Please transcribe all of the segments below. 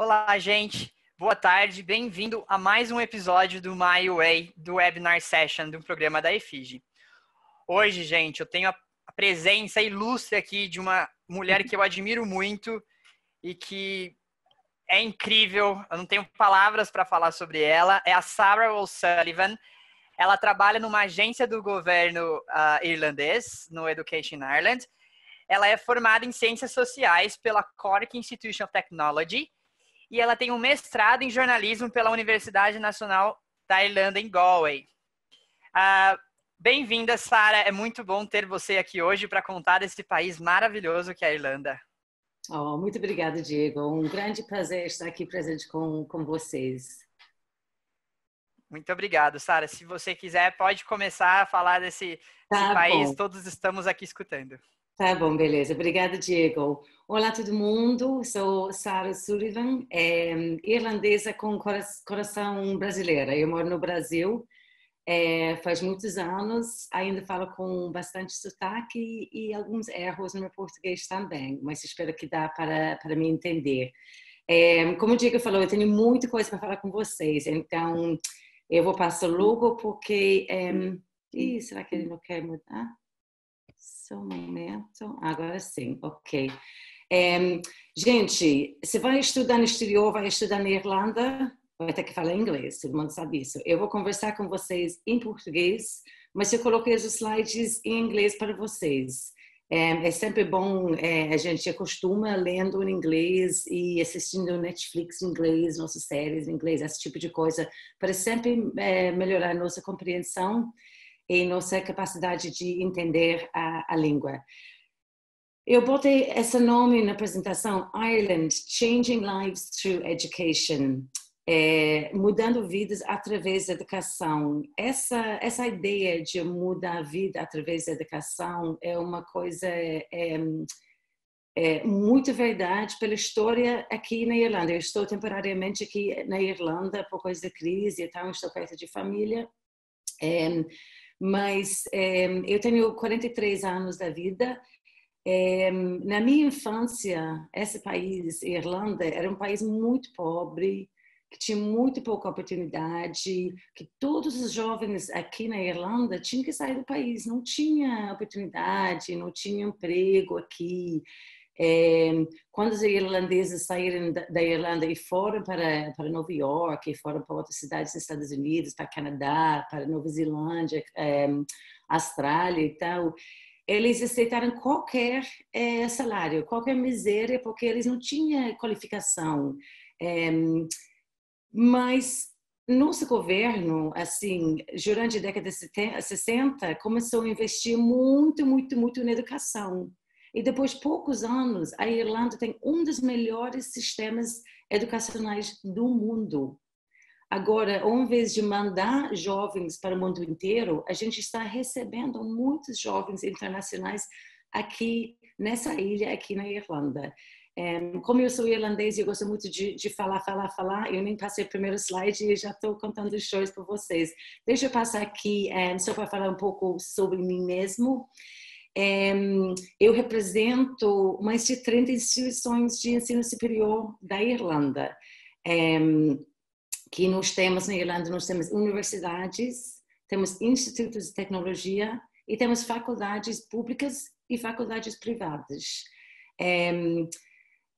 Olá, gente. Boa tarde. Bem-vindo a mais um episódio do My Way, do Webinar Session do programa da EFIG. Hoje, gente, eu tenho a presença ilustre aqui de uma mulher que eu admiro muito e que é incrível. Eu não tenho palavras para falar sobre ela. É a Sarah O'Sullivan. Ela trabalha numa agência do governo uh, irlandês, no Education Ireland. Ela é formada em Ciências Sociais pela Cork Institution of Technology e ela tem um mestrado em jornalismo pela Universidade Nacional da Irlanda, em Galway. Uh, Bem-vinda, Sara. É muito bom ter você aqui hoje para contar desse país maravilhoso que é a Irlanda. Oh, muito obrigada, Diego. Um grande prazer estar aqui presente com, com vocês. Muito obrigado, Sara. Se você quiser, pode começar a falar desse, tá desse país. Todos estamos aqui escutando. Tá bom, beleza. Obrigada, Diego. Olá, todo mundo. Sou Sarah Sullivan, é, irlandesa com coração brasileira. Eu moro no Brasil é, faz muitos anos. Ainda falo com bastante sotaque e, e, alguns erros no meu português também, mas espero que dá para, para me entender. É, como o Diego falou, eu tenho muita coisa para falar com vocês, então eu vou passar logo porque... É, ih, será que ele não quer mudar? Só um momento. Agora sim, ok. É, gente, você vai estudar no exterior, vai estudar na Irlanda, vai ter que falar inglês, todo mundo sabe isso. Eu vou conversar com vocês em português, mas eu coloquei os slides em inglês para vocês. É, é sempre bom, é, a gente acostuma lendo em inglês e assistindo Netflix em inglês, nossas séries em inglês, esse tipo de coisa, para sempre é, melhorar nossa compreensão e nossa capacidade de entender a, a língua. Eu botei esse nome na apresentação, Ireland, Changing Lives Through Education, é, mudando vidas através da educação. Essa, essa ideia de mudar a vida através da educação é uma coisa é, é muito verdade pela história aqui na Irlanda. Eu estou temporariamente aqui na Irlanda por causa da crise, então estou perto de família. É, mas é, eu tenho 43 anos da vida. É, na minha infância, esse país, Irlanda, era um país muito pobre, que tinha muito pouca oportunidade, que todos os jovens aqui na Irlanda tinham que sair do país, não tinha oportunidade, não tinha emprego aqui. É, quando os irlandeses saíram da Irlanda e foram para, para Nova York, e foram para outras cidades dos Estados Unidos, para Canadá, para Nova Zelândia, é, Austrália e tal, eles aceitaram qualquer é, salário, qualquer miséria, porque eles não tinham qualificação. É, mas nosso governo, assim, durante a década de 60, começou a investir muito, muito, muito na educação. E depois de poucos anos, a Irlanda tem um dos melhores sistemas educacionais do mundo. Agora, ao invés de mandar jovens para o mundo inteiro, a gente está recebendo muitos jovens internacionais aqui nessa ilha, aqui na Irlanda. como eu sou irlandês e gosto muito de, de, falar, falar, falar, eu nem passei o primeiro slide e já estou contando os shows para vocês. Deixa eu passar aqui só para falar um pouco sobre mim mesmo. Eu represento mais de 30 instituições de ensino superior da Irlanda que nós temos na Irlanda, nós temos universidades, temos institutos de tecnologia e temos faculdades públicas e faculdades privadas. É,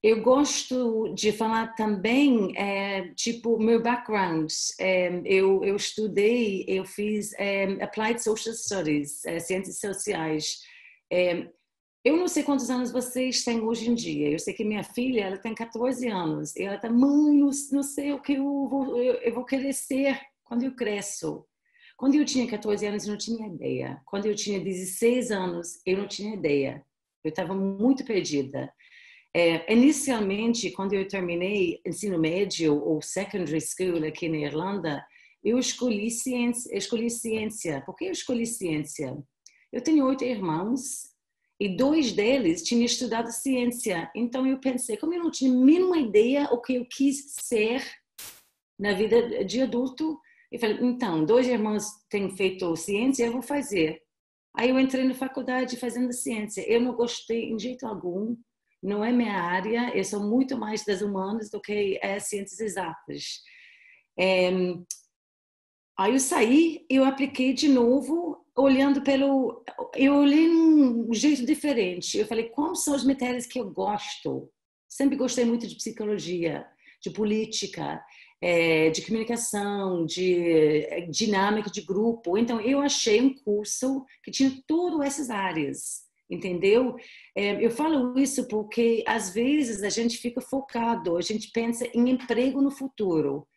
eu gosto de falar também, é, tipo, meu background. É, eu, eu estudei, eu fiz Applied Social Studies, Ciências Sociais. Eu não sei quantos anos vocês têm hoje em dia. Eu sei que minha filha, ela tem 14 anos. E ela está, mãe, não, não, sei o que eu vou, eu, eu vou querer ser quando eu cresço. Quando eu tinha 14 anos, eu não tinha ideia. Quando eu tinha 16 anos, eu não tinha ideia. Eu estava muito perdida. É, inicialmente, quando eu terminei ensino médio ou secondary school aqui na Irlanda, eu escolhi ciência. Escolhi ciência. Por que eu escolhi ciência? Eu tenho oito irmãos e dois deles tinham estudado ciência. Então eu pensei, como eu não tinha a mínima ideia o que eu quis ser na vida de adulto, eu falei, então, dois irmãos têm feito ciência, eu vou fazer. Aí eu entrei na faculdade fazendo ciência. Eu não gostei em jeito algum. não é minha área, eu sou muito mais das humanas do que é, ciências exatas. É, aí eu saí, eu apliquei de novo, olhando pelo. Eu olhei um jeito diferente. Eu falei, quais são as matérias que eu gosto? Sempre gostei muito de psicologia, de política, é, de comunicação, de é, dinâmica de grupo. Então, eu achei um curso que tinha todas essas áreas entendeu? É, eu falo isso porque às vezes a gente fica focado, a gente pensa em emprego no futuro.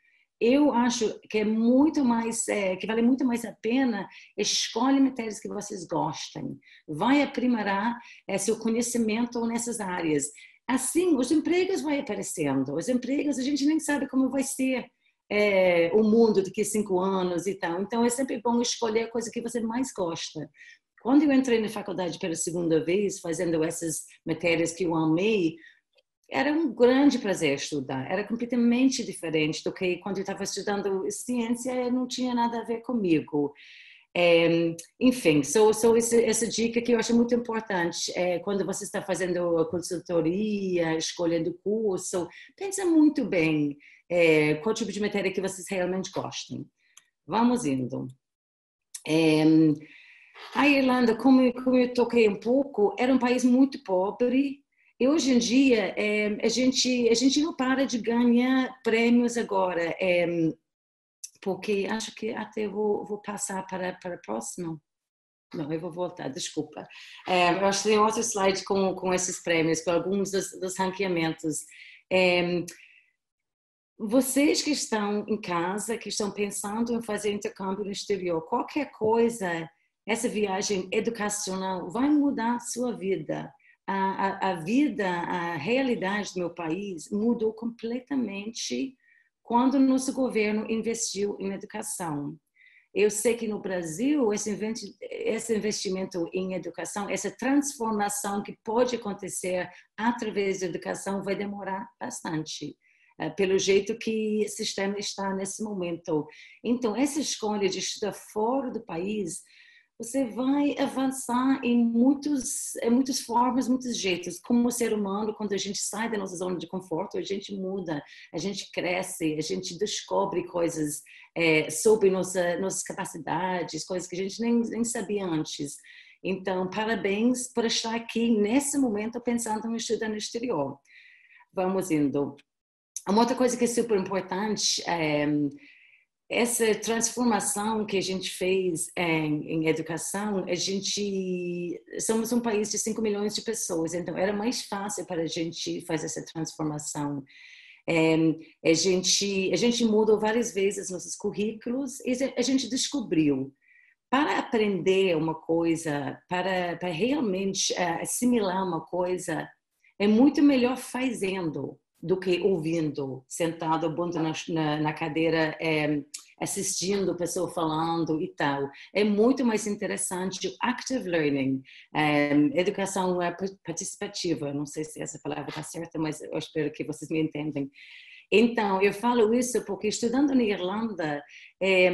Eu acho que é muito mais, é, que vale muito mais a pena escolhe matérias que vocês gostem, vai aprimorar é, seu conhecimento nessas áreas. Assim, os empregos vão aparecendo. Os empregos a gente nem sabe como vai ser é, o mundo daqui a cinco anos e tal. Então é sempre bom escolher a coisa que você mais gosta. Quando eu entrei na faculdade pela segunda vez, fazendo essas matérias que eu amei, era um grande prazer estudar. Era completamente diferente do que quando eu estava estudando ciência, não tinha nada a ver comigo. É, enfim, só, só essa, dica que eu acho muito importante. É, quando você está fazendo consultoria, escolhendo curso, pensa muito bem é, qual tipo de matéria que vocês realmente gostem. Vamos indo. É, a Irlanda, como, como eu toquei um pouco, era um país muito pobre. E hoje em dia, é, a, gente, a gente não para de ganhar prêmios agora, é, porque acho que até vou, vou passar para, para o próximo. Não, eu vou voltar, desculpa. É, eu acho que tem outro slide com, com esses prêmios, com alguns dos, dos ranqueamentos. É, vocês que estão em casa, que estão pensando em fazer intercâmbio no exterior, qualquer coisa essa viagem educacional vai mudar a sua vida. A, a, vida, a realidade do meu país mudou completamente quando nosso governo investiu em educação. Eu sei que no Brasil, esse, esse investimento em educação, essa transformação que pode acontecer através da educação vai demorar bastante eh, pelo jeito que o sistema está nesse momento. Então, essa escolha de estudar fora do país você vai avançar em muitos, em muitas formas, muitos jeitos. Como ser humano, quando a gente sai da nossa zona de conforto, a gente muda, a gente cresce, a gente descobre coisas é, sobre nossa, nossas capacidades, coisas que a gente nem, nem sabia antes. Então, parabéns por estar aqui nesse momento pensando em estudar no exterior. Vamos indo. Uma outra coisa que é super importante é essa transformação que a gente fez em, em, educação, a gente somos um país de 5 milhões de pessoas, então era mais fácil para a gente fazer essa transformação. É, a gente a gente mudou várias vezes nossos currículos e a gente descobriu para aprender uma coisa, para, para realmente uh, assimilar uma coisa, é muito melhor fazendo do que ouvindo, sentado bunda na, na cadeira, é, assistindo a pessoa falando e tal. É muito mais interessante o active learning, é, educação participativa. Não sei se essa palavra está certa, mas eu espero que vocês me entendem. Então, eu falo isso porque estudando na Irlanda, é,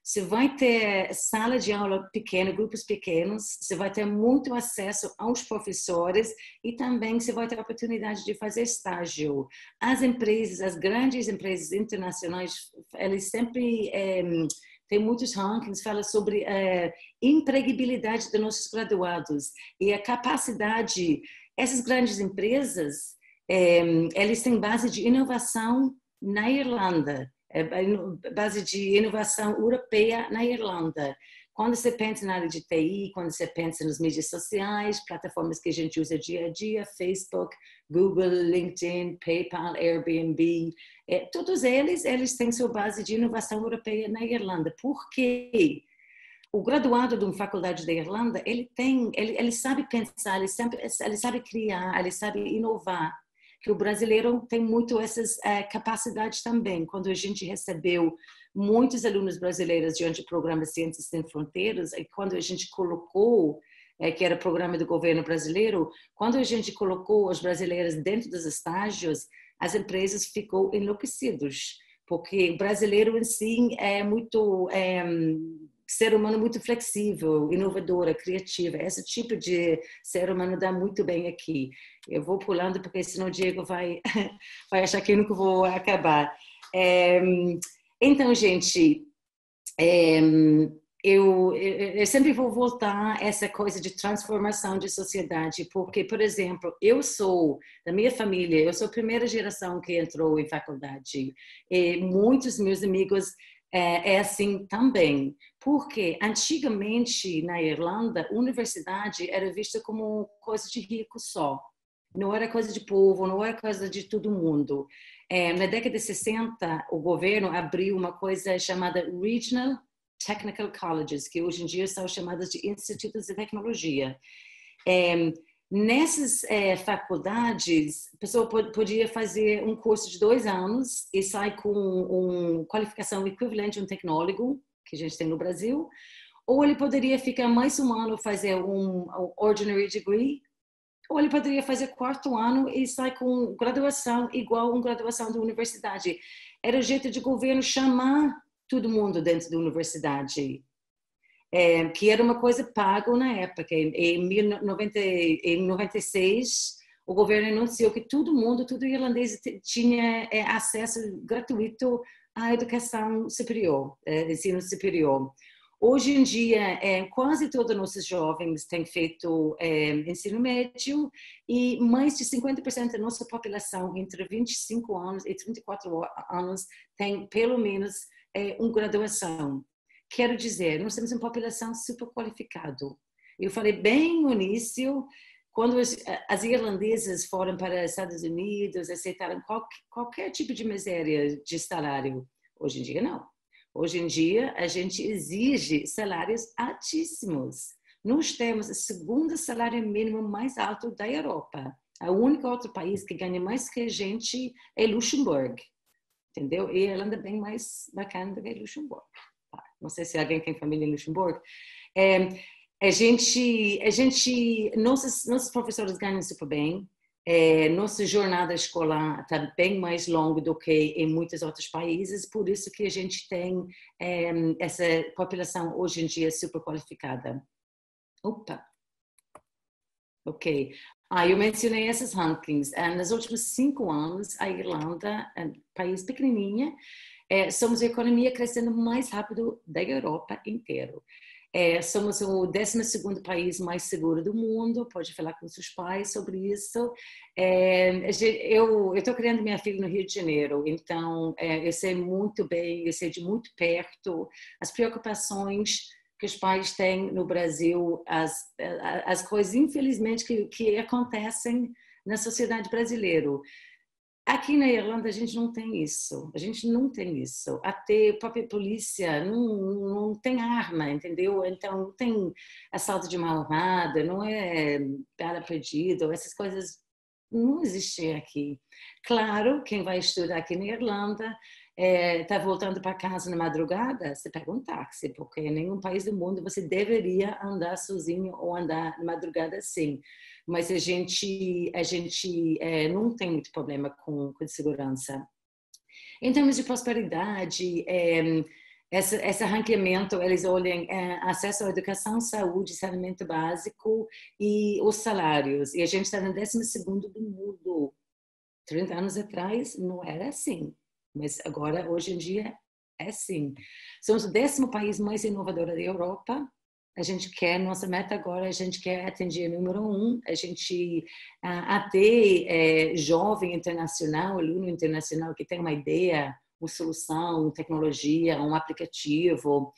você vai ter sala de aula pequena, grupos pequenos, você vai ter muito acesso aos professores e também você vai ter a oportunidade de fazer estágio. As empresas, as grandes empresas internacionais, elas sempre é, tem muitos rankings, fala sobre a é, empregabilidade dos nossos graduados e a capacidade. Essas grandes empresas, eles têm base de inovação na Irlanda, é, base de inovação europeia na Irlanda. Quando você pensa na área de TI, quando você pensa nas mídias sociais, plataformas que a gente usa dia a dia, Facebook, Google, LinkedIn, PayPal, Airbnb, é, todos eles, eles têm sua base de inovação europeia na Irlanda. Por quê? o graduado de uma faculdade da Irlanda, ele tem, ele, ele sabe pensar, ele, ele sabe criar, ele sabe inovar que o brasileiro tem muito essas é, capacidades também. Quando a gente recebeu muitos alunos brasileiros diante do programa Ciências Sem Fronteiras, e quando a gente colocou é, que era programa do governo brasileiro, quando a gente colocou os brasileiros dentro dos estágios, as empresas ficou enlouquecidas, porque o brasileiro em si é muito é, ser humano muito flexível, inovadora, criativa. Esse tipo de ser humano dá muito bem aqui. Eu vou pulando porque senão o Diego vai, vai achar que eu nunca vou acabar. É, então, gente, é, eu, eu, sempre vou voltar a essa coisa de transformação de sociedade, porque, por exemplo, eu sou, da minha família, eu sou a primeira geração que entrou em faculdade, e muitos meus amigos é, é assim também, porque antigamente na Irlanda, universidade era vista como coisa de rico só, não era coisa de povo, não era coisa de todo mundo. É, na década de 60, o governo abriu uma coisa chamada Regional Technical Colleges, que hoje em dia são chamadas de institutos de tecnologia. É, nessas é, faculdades, a pessoa podia fazer um curso de dois anos e sair com uma qualificação equivalente a um tecnólogo, que a gente tem no Brasil, ou ele poderia ficar mais um ano fazer um, ordinary degree, ou ele poderia fazer quarto ano e sair com graduação igual a uma graduação da universidade. Era o jeito de governo chamar todo mundo dentro da universidade, é, que era uma coisa paga na época. Em, 1996, o governo anunciou que todo mundo, todo irlandês tinha é, acesso gratuito à educação superior, é, ensino superior. Hoje em dia, é, quase todos os nossos jovens têm feito é, ensino médio e mais de 50% da nossa população entre 25 anos e 34 anos tem pelo menos é, uma graduação. Quero dizer, nós temos uma população super qualificada. Eu falei bem no início, quando as, as irlandesas foram para os Estados Unidos, aceitaram qualquer, qualquer tipo de miséria de salário. Hoje em dia, não. Hoje em dia, a gente exige salários altíssimos. Nós temos o segundo salário mínimo mais alto da Europa. O único outro país que ganha mais que a gente é Luxemburgo entendeu? E a Irlanda é bem mais bacana do que Luxemburgo. Não sei se alguém tem família em Luxemburgo. É, a gente, a gente, nossos, nossos professores ganham super bem. É, nossa jornada escolar está bem mais longa do que em muitos outros países, por isso que a gente tem é, essa população hoje em dia super qualificada. Opa! Ok. Ah, eu mencionei esses rankings. Eh, nos últimos cinco anos, a Irlanda, um eh, país pequenininha, é, somos a economia crescendo mais rápido da Europa inteiro. É, somos o 12 país mais seguro do mundo. Pode falar com seus pais sobre isso. É, eu estou criando minha filha no Rio de Janeiro, então é, eu sei muito bem, eu sei de muito perto as preocupações que os pais têm no Brasil, as, as coisas, infelizmente, que, que acontecem na sociedade brasileira. Aqui na Irlanda a gente não tem isso, a gente não tem isso. Até própria polícia não, não tem arma, entendeu? Então não tem assalto de mão armada, não é bala perdida, essas coisas não existem aqui. Claro, quem vai estudar aqui na Irlanda está é, tá voltando para casa na madrugada, você pega um táxi, porque em nenhum país do mundo você deveria andar sozinho ou andar na madrugada assim. Mas a gente, a gente é, não tem muito problema com, com segurança. Em termos de prosperidade, é, esse, esse ranqueamento, eles olham é, acesso à educação, saúde, saneamento básico e os salários. E a gente está no 12 segundo do mundo. 30 anos atrás não era assim. Mas agora, hoje em dia, é sim. Somos o décimo país mais inovador da Europa. A gente quer, nossa meta agora, a gente quer atingir o número um. A gente, até é, jovem internacional, aluno internacional que tem uma ideia, uma solução, uma tecnologia, um aplicativo,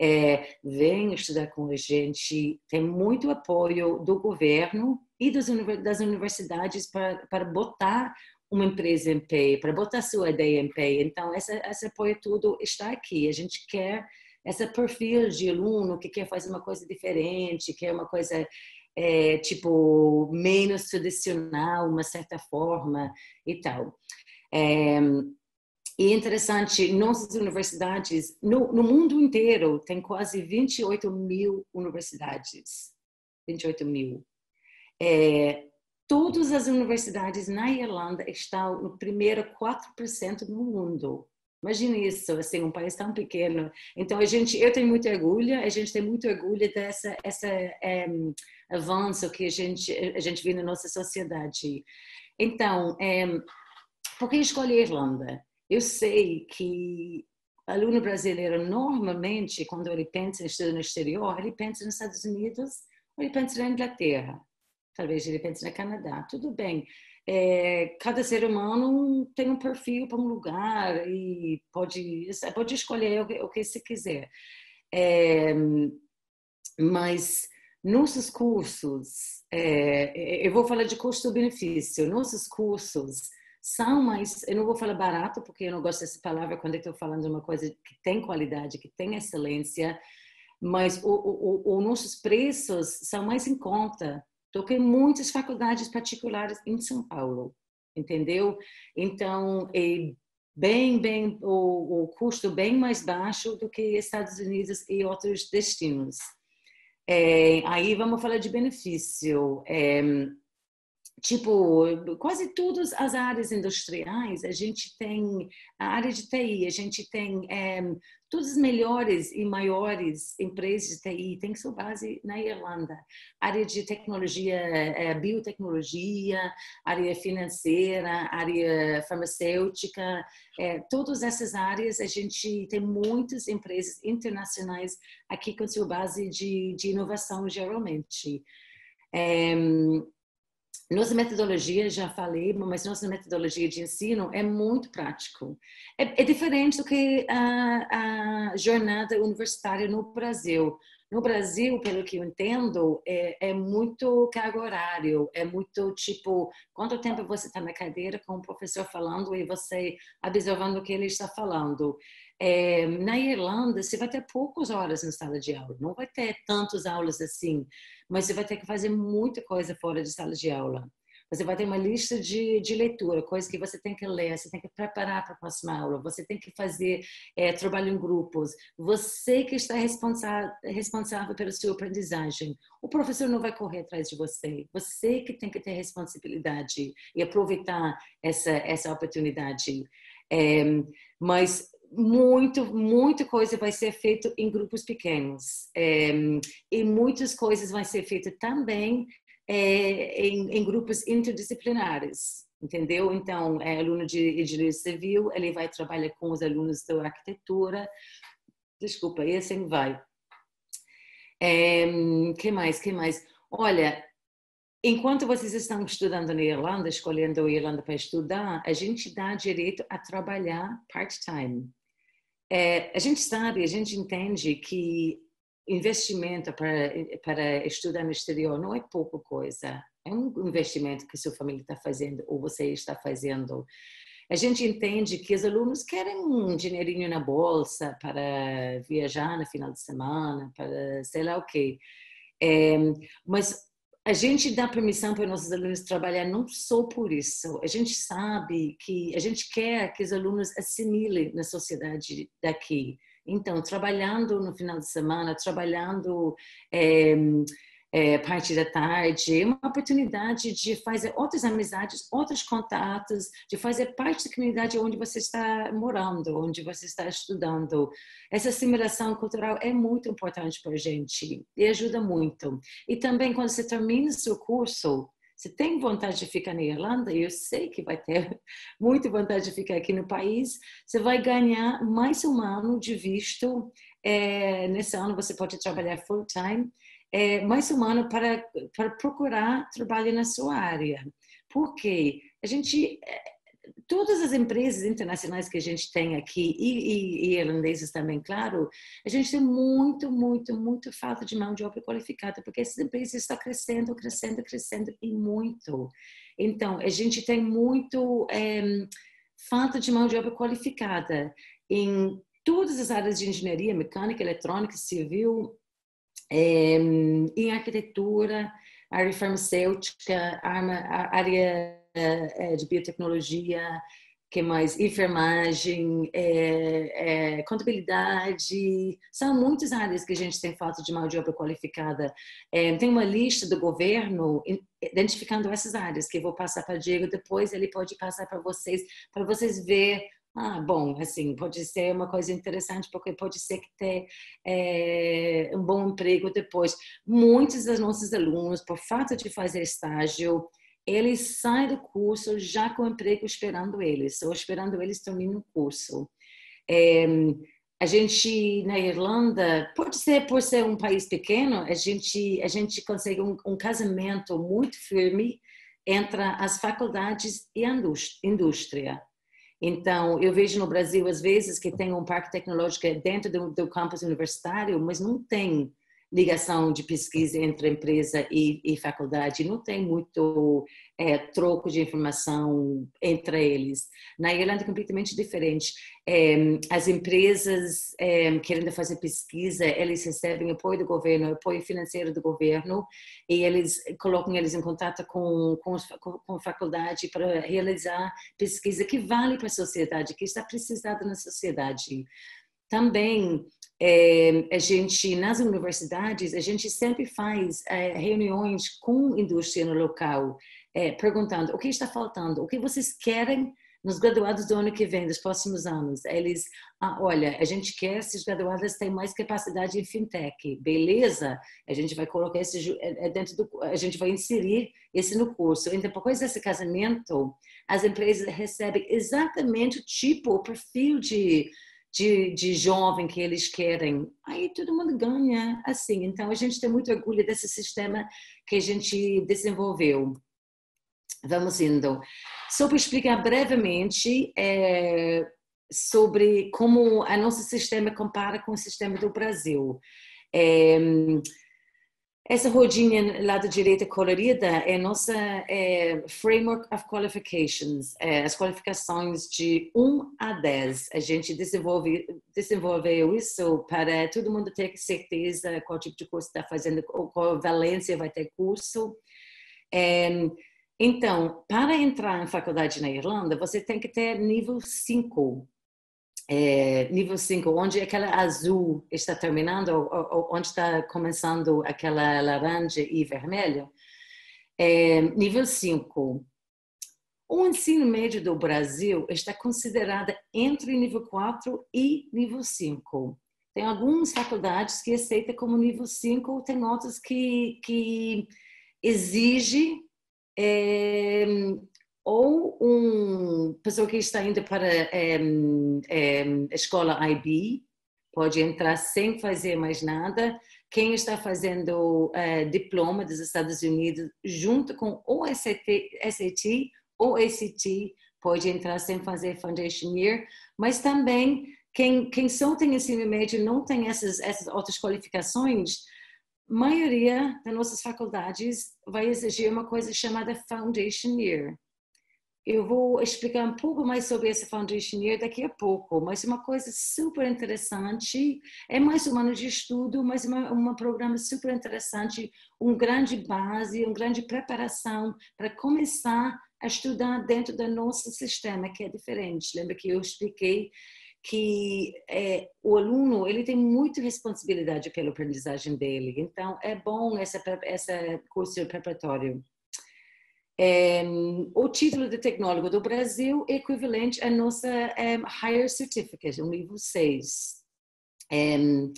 é, vem estudar com a gente. Tem muito apoio do governo e das universidades para, para botar uma empresa em pé, para botar sua ideia em pé. Então, essa, esse apoio tudo está aqui. A gente quer esse perfil de aluno que quer fazer uma coisa diferente, quer uma coisa é, tipo menos tradicional, uma certa forma e tal. É, e interessante, nossas universidades, no, no, mundo inteiro, tem quase 28 mil universidades. 28 mil. É, Todas as universidades na Irlanda estão no primeiro 4% no mundo. Imagina isso, assim, um país tão pequeno. Então a gente, eu tenho muito orgulho, a gente tem muito orgulho dessa essa é, avanço que a gente a gente vê na nossa sociedade. Então, é, por que escolher Irlanda? Eu sei que aluno brasileiro normalmente quando ele pensa em estudar no exterior, ele pensa nos Estados Unidos ou ele pensa na Inglaterra. Talvez ele pense no Canadá. Tudo bem é, cada ser humano tem um perfil para um lugar e pode, pode escolher o que, se quiser. É, mas nossos cursos, é, eu vou falar de custo-benefício, nossos cursos são mais, eu não vou falar barato, porque eu não gosto dessa palavra quando estou falando de uma coisa que tem qualidade, que tem excelência, mas os nossos preços são mais em conta do que muitas faculdades particulares em São Paulo, entendeu? Então, é bem, bem, o, o custo bem mais baixo do que Estados Unidos e outros destinos. É, aí vamos falar de benefício. É, tipo, quase todas as áreas industriais, a gente tem a área de TI, a gente tem é, todas as melhores e maiores empresas de TI têm sua base na Irlanda. Área de tecnologia, é, biotecnologia, área financeira, área farmacêutica, é, todas essas áreas a gente tem muitas empresas internacionais aqui com sua base de, de inovação geralmente. É, nossa metodologia, já falei, mas nossa metodologia de ensino é muito prático. É, é diferente do que a, a, jornada universitária no Brasil. No Brasil, pelo que eu entendo, é, é muito cargo horário, é muito tipo, quanto tempo você está na cadeira com o professor falando e você absorvendo o que ele está falando. É, na Irlanda, você vai ter poucas horas na sala de aula, não vai ter tantas aulas assim, mas você vai ter que fazer muita coisa fora de sala de aula. Você vai ter uma lista de, de leitura, coisas que você tem que ler, você tem que preparar para a próxima aula, você tem que fazer é, trabalho em grupos. Você que está responsável, responsável pela sua aprendizagem. O professor não vai correr atrás de você. Você que tem que ter responsabilidade e aproveitar essa, essa oportunidade. É, mas muito, muita coisa vai ser feita em grupos pequenos é, e muitas coisas vão ser feitas também é, em, em, grupos interdisciplinares, entendeu? Então, é aluno de engenharia civil, ele vai trabalhar com os alunos da arquitetura, desculpa, e assim vai. É, que mais, que mais? Olha, Enquanto vocês estão estudando na Irlanda, escolhendo a Irlanda para estudar, a gente dá direito a trabalhar part-time. É, a gente sabe, a gente entende que investimento para, para estudar no exterior não é pouca coisa. É um investimento que sua família está fazendo ou você está fazendo. A gente entende que os alunos querem um dinheirinho na bolsa para viajar no final de semana, para sei lá o quê. É, mas a gente dá permissão para nossos alunos trabalhar não só por isso. A gente sabe que a gente quer que os alunos assimilem na sociedade daqui. Então, trabalhando no final de semana, trabalhando é, é, parte da tarde, uma oportunidade de fazer outras amizades, outros contatos, de fazer parte da comunidade onde você está morando, onde você está estudando. Essa assimilação cultural é muito importante para a gente e ajuda muito. E também quando você termina seu curso, você tem vontade de ficar na Irlanda, eu sei que vai ter muita vontade de ficar aqui no país, você vai ganhar mais um ano de visto. É, nesse ano você pode trabalhar full time é, mais humano para, para procurar trabalho na sua área. Porque a gente, é, todas as empresas internacionais que a gente tem aqui, e, e, e irlandesas também, claro, a gente tem muito, muito, muito falta de mão de obra qualificada, porque essas empresas estão crescendo, crescendo, crescendo e muito. Então, a gente tem muito é, falta de mão de obra qualificada em todas as áreas de engenharia, mecânica, eletrônica, civil, em arquitetura, área farmacêutica, área é, de biotecnologia, que mais? Enfermagem, é, é, contabilidade, são muitas áreas que a gente tem falta de mão de obra qualificada. É, tem uma lista do governo identificando essas áreas que eu vou passar para o Diego depois, ele pode passar para vocês, para vocês ver Ah, bom, assim, pode ser uma coisa interessante, porque pode ser que tenha é, um bom emprego depois. Muitos dos nossos alunos, por falta de fazer estágio, eles saem do curso já com emprego esperando eles, ou esperando eles terminem o curso. É, a gente na Irlanda pode ser por ser um país pequeno a gente a gente consegue um, um casamento muito firme entre as faculdades e a indústria então, eu vejo no Brasil, às vezes, que tem um parque tecnológico dentro do, do campus universitário, mas não tem ligação de pesquisa entre empresa e, e faculdade, não tem muito é, troco de informação entre eles. Na Irlanda é completamente diferente. É, as empresas é, querendo fazer pesquisa, eles recebem apoio do governo, apoio financeiro do governo, e eles colocam eles em contato com, com, com a faculdade para realizar pesquisa que vale para a sociedade, que está precisada na sociedade. Também é, a gente nas universidades a gente sempre faz é, reuniões com indústria no local é, perguntando o que está faltando o que vocês querem nos graduados do ano que vem dos próximos anos eles ah, olha a gente quer se os graduados têm mais capacidade em fintech beleza a gente vai colocar esse é, é dentro do a gente vai inserir esse no curso então depois desse casamento as empresas recebem exatamente o tipo o perfil de de, de jovem que eles querem. Aí todo mundo ganha assim. Então a gente tem muito orgulho desse sistema que a gente desenvolveu. Vamos indo. Só para explicar brevemente é, sobre como o nosso sistema compara com o sistema do Brasil. É, essa rodinha lá da direita colorida é nossa é, Framework of Qualifications, é, as qualificações de 1 a 10. A gente desenvolve, desenvolveu isso para todo mundo ter certeza qual tipo de curso está fazendo, qual valência vai ter curso. É, então, para entrar em faculdade na Irlanda, você tem que ter nível 5 é, nível 5, onde aquela azul está terminando, ou, ou, onde está começando aquela laranja e vermelho, é, nível 5. O ensino médio do Brasil está considerado entre nível 4 e nível 5. Tem algumas faculdades que aceitam como nível 5, tem outras que, que exige é, ou uma pessoa que está indo para a escola IB pode entrar sem fazer mais nada. Quem está fazendo uh, diploma dos Estados Unidos junto com o SAT, SAT ou ACT pode entrar sem fazer Foundation Year, mas também quem, quem só tem ensino médio não tem essas, essas outras qualificações, maioria das nossas faculdades vai exigir uma coisa chamada Foundation Year. Eu vou explicar um pouco mais sobre essa Foundation Year daqui a pouco, mas uma coisa super interessante, é mais um ano de estudo, mas uma, um programa super interessante, um grande base, uma grande preparação para começar a estudar dentro do nosso sistema, que é diferente. Lembra que eu expliquei que é, o aluno ele tem muita responsabilidade pela aprendizagem dele, então é bom essa, essa curso preparatório. É, o título de tecnólogo do Brasil é equivalente à nossa um, Higher Certificate, o nível 6, um,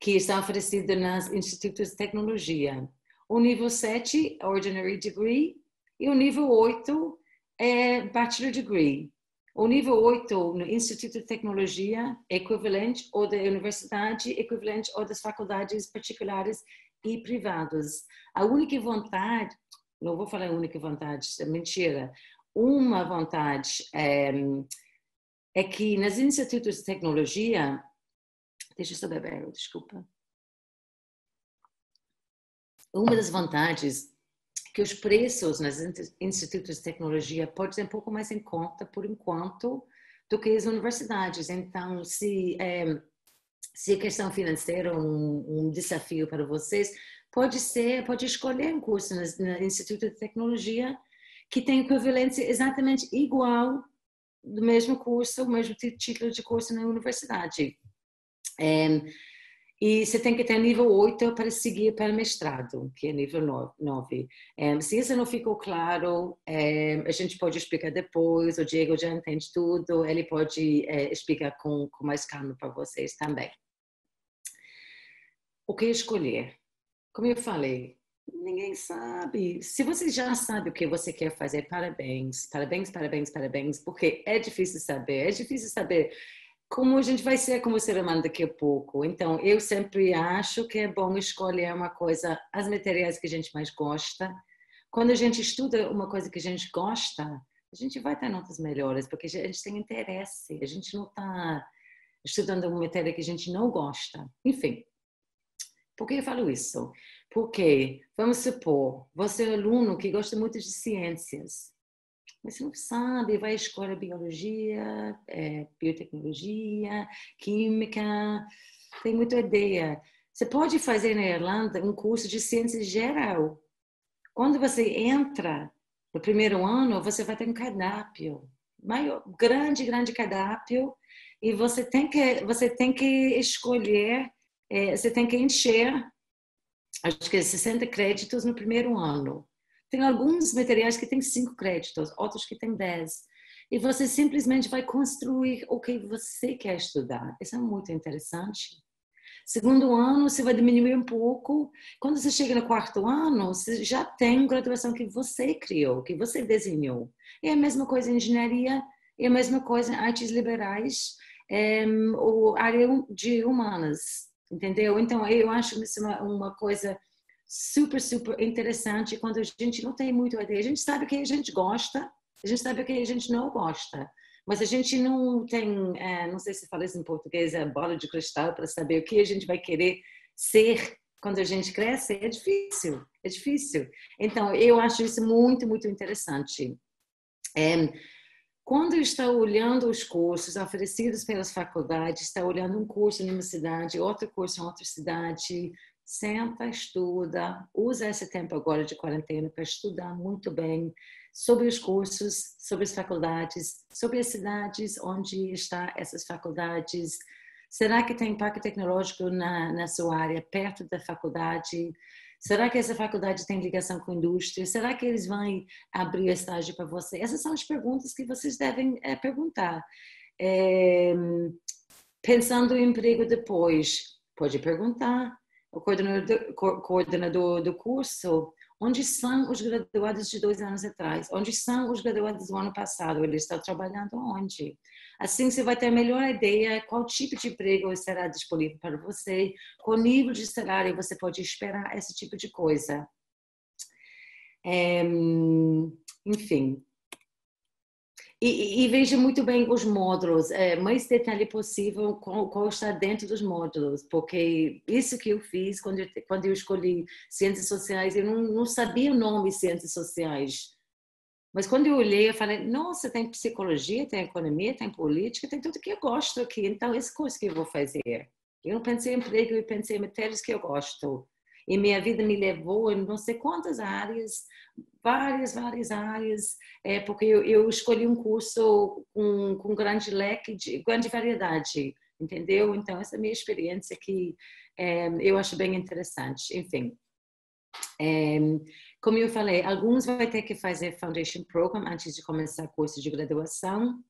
que está oferecido nas institutos de tecnologia. O nível 7, Ordinary Degree, e o nível 8 é Bachelor Degree. O nível 8 no Instituto de Tecnologia é equivalente ou da universidade, equivalente ou das faculdades particulares e privadas. A única vontade não vou falar única vontade, é mentira. Uma vontade é, é que nas institutos de tecnologia, deixa eu só beber, desculpa. Uma das vantagens que os preços nas institutos de tecnologia podem ser um pouco mais em conta por enquanto do que as universidades. Então, se é, se a questão financeira é um, um desafio para vocês, pode ser, pode escolher um curso no, Instituto de Tecnologia que tem equivalência exatamente igual do mesmo curso, o mesmo título de curso na universidade. É, E você tem que ter nível 8 para seguir para mestrado, que é nível 9. É, se isso não ficou claro, é, a gente pode explicar depois. O Diego já entende tudo, ele pode é, explicar com, com mais calma para vocês também. O que escolher? Como eu falei, ninguém sabe. Se você já sabe o que você quer fazer, parabéns, parabéns, parabéns, parabéns, porque é difícil saber, é difícil saber como a gente vai ser como ser humano daqui a pouco. Então, eu sempre acho que é bom escolher uma coisa, as materiais que a gente mais gosta. Quando a gente estuda uma coisa que a gente gosta, a gente vai ter notas melhores, porque a gente tem interesse. A gente não está estudando uma matéria que a gente não gosta. Enfim, por que eu falo isso? Porque, vamos supor, você é um aluno que gosta muito de ciências você não sabe, vai à escola biologia, é, biotecnologia, química, tem muita ideia. Você pode fazer na Irlanda um curso de ciência geral. Quando você entra no primeiro ano, você vai ter um cardápio, maior, grande, grande cardápio, e você tem que, você tem que escolher, é, você tem que encher, acho que 60 créditos no primeiro ano. Tem alguns materiais que têm cinco créditos, outros que têm dez. E você simplesmente vai construir o que você quer estudar. Isso é muito interessante. Segundo ano, você vai diminuir um pouco. Quando você chega no quarto ano, você já tem graduação que você criou, que você desenhou. É a mesma coisa em engenharia, é a mesma coisa em artes liberais, é, ou área de humanas, entendeu? Então, eu acho isso uma, uma coisa super, super interessante quando a gente não tem muito ideia. A gente sabe o que a gente gosta, a gente sabe o que a gente não gosta, mas a gente não tem, é, não sei se fala isso em português, é bola de cristal para saber o que a gente vai querer ser quando a gente cresce. É difícil, é difícil. Então, eu acho isso muito, muito interessante. É, quando está olhando os cursos oferecidos pelas faculdades, está olhando um curso em uma cidade, outro curso em outra cidade, senta, estuda, usa esse tempo agora de quarentena para estudar muito bem sobre os cursos, sobre as faculdades, sobre as cidades onde está essas faculdades. Será que tem parque tecnológico na, na sua área, perto da faculdade? Será que essa faculdade tem ligação com a indústria? Será que eles vão abrir estágio para você? Essas são as perguntas que vocês devem é, perguntar. É, pensando em emprego depois, pode perguntar o coordenador, coordenador do curso, onde são os graduados de dois anos atrás? Onde são os graduados do ano passado? Ele está trabalhando onde? Assim você vai ter a melhor ideia qual tipo de emprego será disponível para você, qual nível de salário você pode esperar, esse tipo de coisa. É, enfim, e, e, veja muito bem os módulos, é, mais detalhe possível qual, qual, está dentro dos módulos, porque isso que eu fiz quando eu, quando eu escolhi ciências sociais, eu não, não sabia o nome ciências sociais. Mas quando eu olhei, eu falei, nossa, tem psicologia, tem economia, tem política, tem tudo que eu gosto aqui, então esse curso que eu vou fazer. Eu não pensei em emprego, eu pensei em matérias que eu gosto. E minha vida me levou em não sei quantas áreas, várias, várias áreas, é, porque eu, eu, escolhi um curso com, com grande leque, de grande variedade, entendeu? Então, essa é a minha experiência que é, eu acho bem interessante. Enfim, é, como eu falei, alguns vão ter que fazer Foundation Program antes de começar curso de graduação.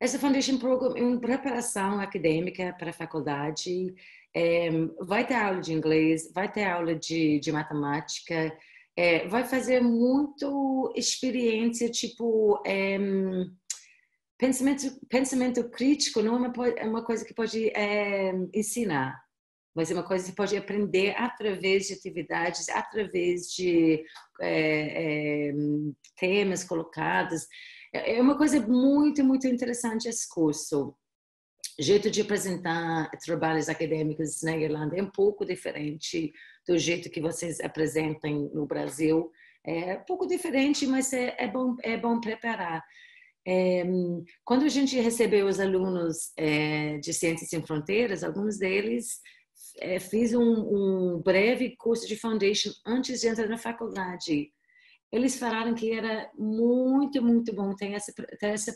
Essa Foundation Program é uma preparação acadêmica para a faculdade é, vai ter aula de inglês, vai ter aula de, de matemática, é, vai fazer muito experiência, tipo, é, pensamento, pensamento crítico não é uma, é uma coisa que pode é, ensinar, mas é uma coisa que pode aprender através de atividades, através de é, é, temas colocados. É uma coisa muito, muito interessante esse curso jeito de apresentar trabalhos acadêmicos na Irlanda é um pouco diferente do jeito que vocês apresentam no Brasil. É um pouco diferente, mas é, é bom, é bom preparar. É, quando a gente recebeu os alunos é, de Ciências Sem Fronteiras, alguns deles é, fiz um, um breve curso de foundation antes de entrar na faculdade eles falaram que era muito, muito bom ter essa, ter essa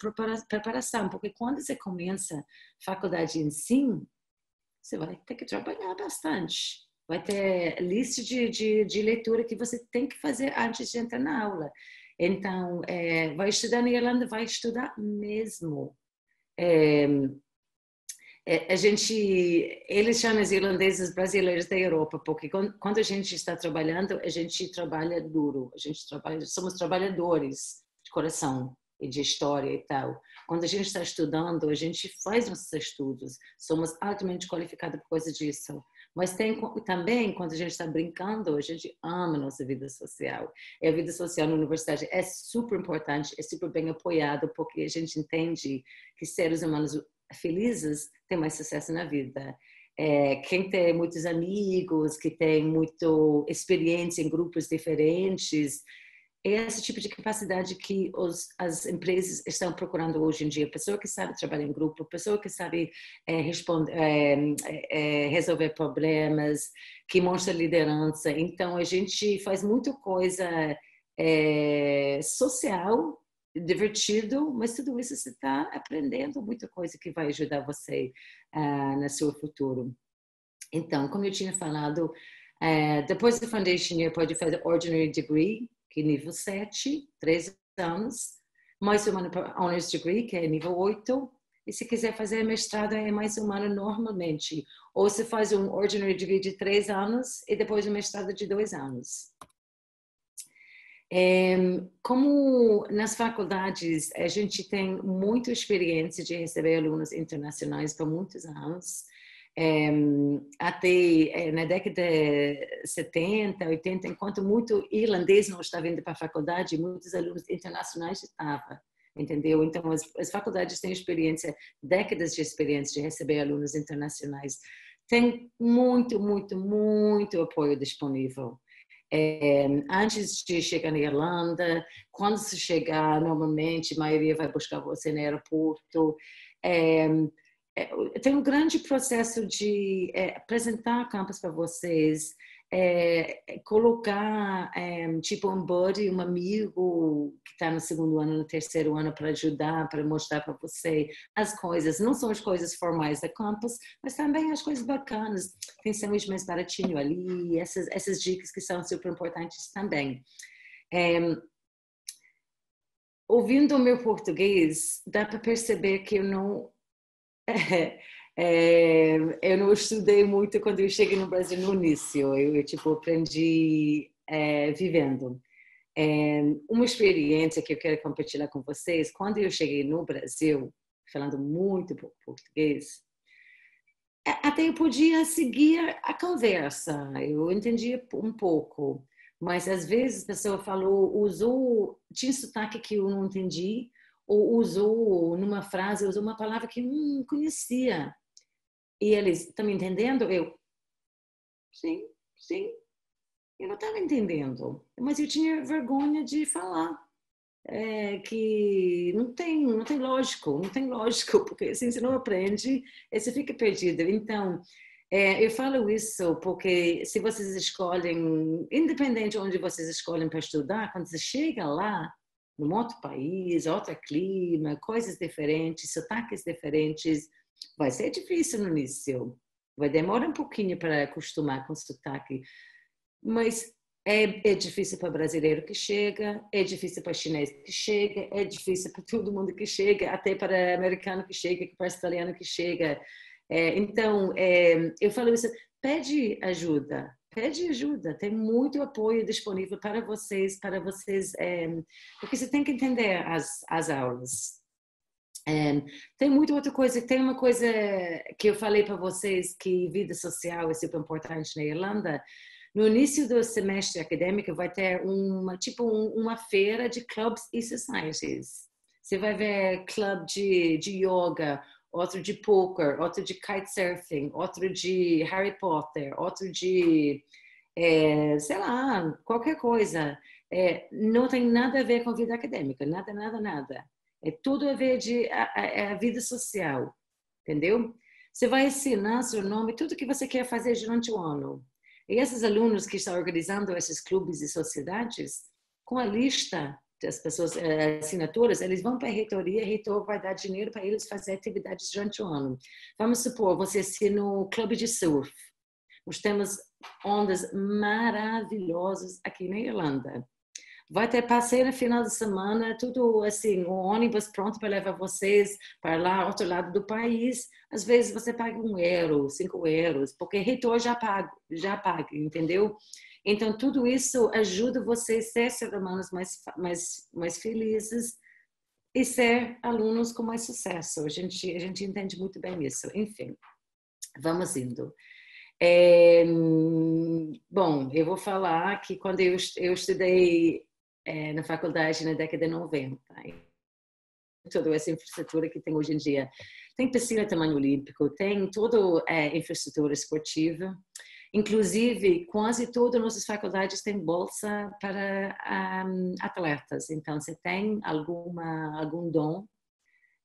preparação, porque quando você começa faculdade em si, você vai ter que trabalhar bastante. Vai ter lista de, de, de leitura que você tem que fazer antes de entrar na aula. Então, é, vai estudar na Irlanda, vai estudar mesmo. É, a gente, eles chamam os irlandeses brasileiros da Europa, porque quando a gente está trabalhando, a gente trabalha duro, a gente trabalha, somos trabalhadores de coração e de história e tal. Quando a gente está estudando, a gente faz nossos estudos, somos altamente qualificados por causa disso. Mas tem também, quando a gente está brincando, a gente ama a nossa vida social. E a vida social na universidade é super importante, é super bem apoiado, porque a gente entende que seres humanos felizes têm mais sucesso na vida. É, quem tem muitos amigos, que tem muita experiência em grupos diferentes, é esse tipo de capacidade que os, as empresas estão procurando hoje em dia. Pessoa que sabe trabalhar em grupo, pessoa que sabe é, é, é, resolver problemas, que mostra liderança. Então, a gente faz muita coisa é, social, divertido, mas tudo isso você está aprendendo muita coisa que vai ajudar você uh, no seu futuro. Então, como eu tinha falado, uh, depois do Foundation Year pode fazer Ordinary Degree, que é nível 7, 3 anos, mais um ano para Honors Degree, que é nível 8, e se quiser fazer mestrado é mais um ano normalmente. Ou se faz um Ordinary Degree de 3 anos e depois um mestrado de 2 anos. É, como nas faculdades a gente tem muita experiência de receber alunos internacionais por muitos anos, é, até é, na década de 70, 80, enquanto muito irlandês não estava indo para a faculdade, muitos alunos internacionais estavam, entendeu? Então, as, as faculdades têm experiência, décadas de experiência de receber alunos internacionais. Tem muito, muito, muito apoio disponível. É, antes de chegar na Irlanda, quando se chegar, normalmente a maioria vai buscar você no aeroporto. É, é, tem um grande processo de é, apresentar campus para vocês, é, é, colocar é, tipo um buddy, um amigo que está no segundo ano, no terceiro ano para ajudar, para mostrar para você as coisas. Não são as coisas formais da campus, mas também as coisas bacanas. Tem sanduíche mais baratinho ali, essas, essas dicas que são super importantes também. É, ouvindo o meu português, dá para perceber que eu não é, eu não estudei muito quando eu cheguei no Brasil no início. Eu, eu tipo, aprendi é, vivendo. É, uma experiência que eu quero compartilhar com vocês, quando eu cheguei no Brasil, falando muito português, é, até eu podia seguir a conversa, eu entendia um pouco, mas às vezes a pessoa falou, usou, tinha sotaque que eu não entendi, ou usou numa frase, usou uma palavra que não conhecia. E eles, estão me entendendo? Eu, sim, sim. Eu não estava entendendo, mas eu tinha vergonha de falar. É, que não tem, não tem lógico, não tem lógico, porque assim você não aprende, você fica perdido. Então, é, eu falo isso porque se vocês escolhem, independente de onde vocês escolhem para estudar, quando você chega lá, num outro país, outro clima, coisas diferentes, sotaques diferentes. Vai ser difícil no início, vai demorar um pouquinho para acostumar com sotaque, mas é, é difícil para brasileiro que chega, é difícil para chinês que chega, é difícil para todo mundo que chega, até para americano que chega, para australiano que chega. É, então, é, eu falo isso, pede ajuda, pede ajuda, tem muito apoio disponível para vocês, para vocês, é, porque você tem que entender as, as aulas. É, tem muita outra coisa, tem uma coisa que eu falei para vocês que vida social é super importante na Irlanda. No início do semestre acadêmico vai ter uma tipo uma feira de clubs e societies. Você vai ver club de, de yoga, outro de poker, outro de kitesurfing, outro de Harry Potter, outro de, é, sei lá, qualquer coisa. É, não tem nada a ver com vida acadêmica, nada, nada, nada. É tudo a ver de a, a, é a vida social, entendeu? Você vai ensinar seu nome, tudo que você quer fazer durante o ano. E esses alunos que estão organizando esses clubes e sociedades, com a lista as pessoas eh, assinaturas, eles vão para a reitoria, a reitor vai dar dinheiro para eles fazer atividades durante o ano. Vamos supor, você assina no clube de surf. Nós temos ondas maravilhosas aqui na Irlanda. Vai ter passeio no final de semana, tudo assim, o ônibus pronto para levar vocês para lá, outro lado do país. Às vezes você paga um euro, cinco euros, porque reitor já paga, já paga, entendeu? Então, tudo isso ajuda você a ser seres humanos mais, mais, mais felizes e ser alunos com mais sucesso. A gente, a gente entende muito bem isso. Enfim, vamos indo. É, bom, eu vou falar que quando eu, eu estudei é, na faculdade na década de 90, toda essa infraestrutura que tem hoje em dia, tem piscina tamanho olímpico, tem toda é, infraestrutura esportiva, Inclusive, quase todas as nossas faculdades têm bolsa para um, atletas. Então, se tem alguma, algum dom,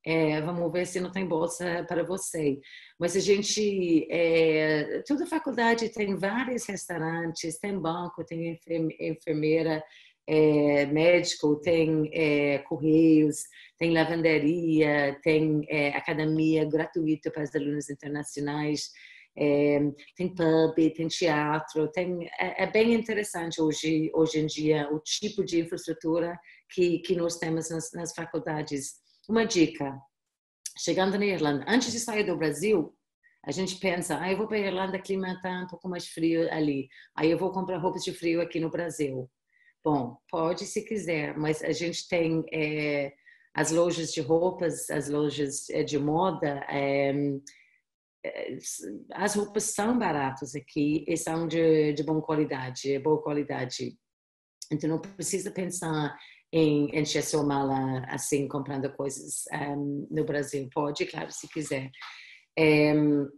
é, vamos ver se não tem bolsa para você. Mas a gente, é, toda faculdade tem vários restaurantes, tem banco, tem enfermeira, é, médico, tem é, correios, tem lavanderia, tem é, academia gratuita para os alunos internacionais é, tem pub, tem teatro, tem, é, é, bem interessante hoje, hoje em dia o tipo de infraestrutura que, que nós temos nas, nas faculdades. Uma dica, chegando na Irlanda, antes de sair do Brasil, a gente pensa, ah, eu vou para a Irlanda, clima está um pouco mais frio ali, aí eu vou comprar roupas de frio aqui no Brasil. Bom, pode se quiser, mas a gente tem é, as lojas de roupas, as lojas é, de moda, é, as roupas são baratas aqui e são de, de boa qualidade, boa qualidade. Então não precisa pensar em encher sua mala assim comprando coisas um, no Brasil. Pode, claro, se quiser. Um,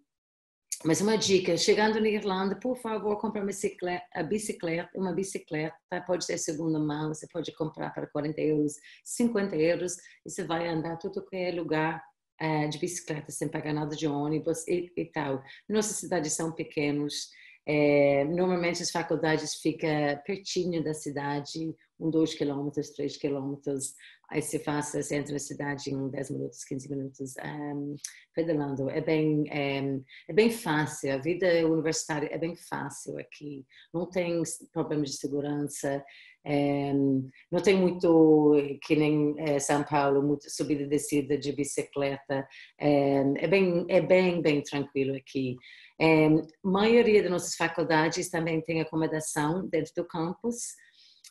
mas uma dica, chegando na Irlanda, por favor, compre uma bicicleta, bicicleta, uma bicicleta, pode ser segunda mão, você pode comprar para 40 euros, 50 euros, e você vai andar tudo que é lugar uh, de bicicleta sem pagar nada de ônibus e, e tal. Nossas cidades são pequenas, é, normalmente as faculdades ficam pertinho da cidade, um, dois quilômetros, três quilômetros. Aí se faz, você entra na cidade em 10 minutos, 15 minutos, um, pedalando. É bem, é, é, bem fácil, a vida universitária é bem fácil aqui. Não tem problemas de segurança, é, não tem muito, que nem é, São Paulo, muita subida e descida de bicicleta. É, é, bem, é bem, bem tranquilo aqui. É, a maioria das nossas faculdades também tem acomodação dentro do campus.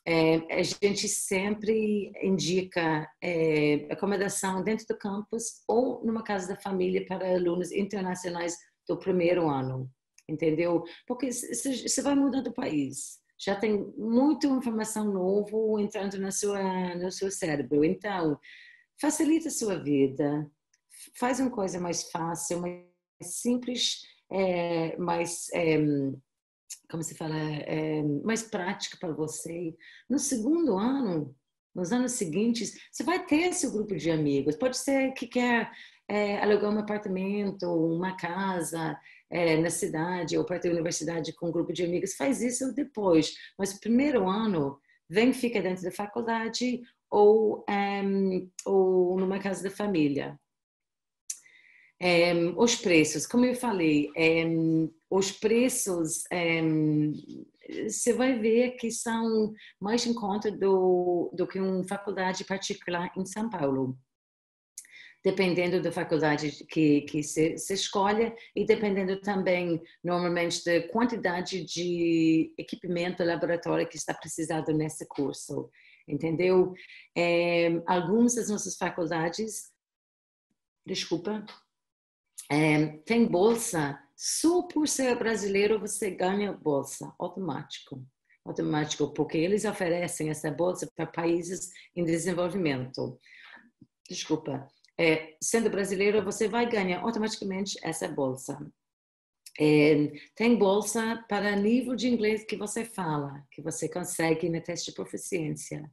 A gente sempre indica é, acomodação dentro do campus ou numa casa da família para alunos internacionais do primeiro ano, entendeu? Porque você vai mudando o país já tem muita informação nova entrando na sua, no seu cérebro. Então, facilita a sua vida, faz uma coisa mais fácil, mais simples, é, mais, é, como se fala, é, mais prática para você. No segundo ano, nos anos seguintes, você vai ter seu grupo de amigos. Pode ser que quer é, alugar um apartamento, uma casa, é, na cidade ou para ter universidade com um grupo de amigos, faz isso depois. Mas primeiro ano, vem fica dentro da faculdade ou, um, ou numa casa da família. Um, os preços, como eu falei, um, os preços você vai ver que são mais em conta do, do que uma faculdade particular em São Paulo dependendo da faculdade que, que se, se escolhe e dependendo também, normalmente, da quantidade de equipamento laboratório que está precisado nesse curso, entendeu? É, algumas das nossas faculdades, desculpa, é, tem bolsa, só por ser brasileiro você ganha bolsa, automático automático, porque eles oferecem essa bolsa para países em desenvolvimento. Desculpa é, sendo brasileiro, você vai ganhar automaticamente essa bolsa. É, tem bolsa para nível de inglês que você fala, que você consegue no teste de proficiência.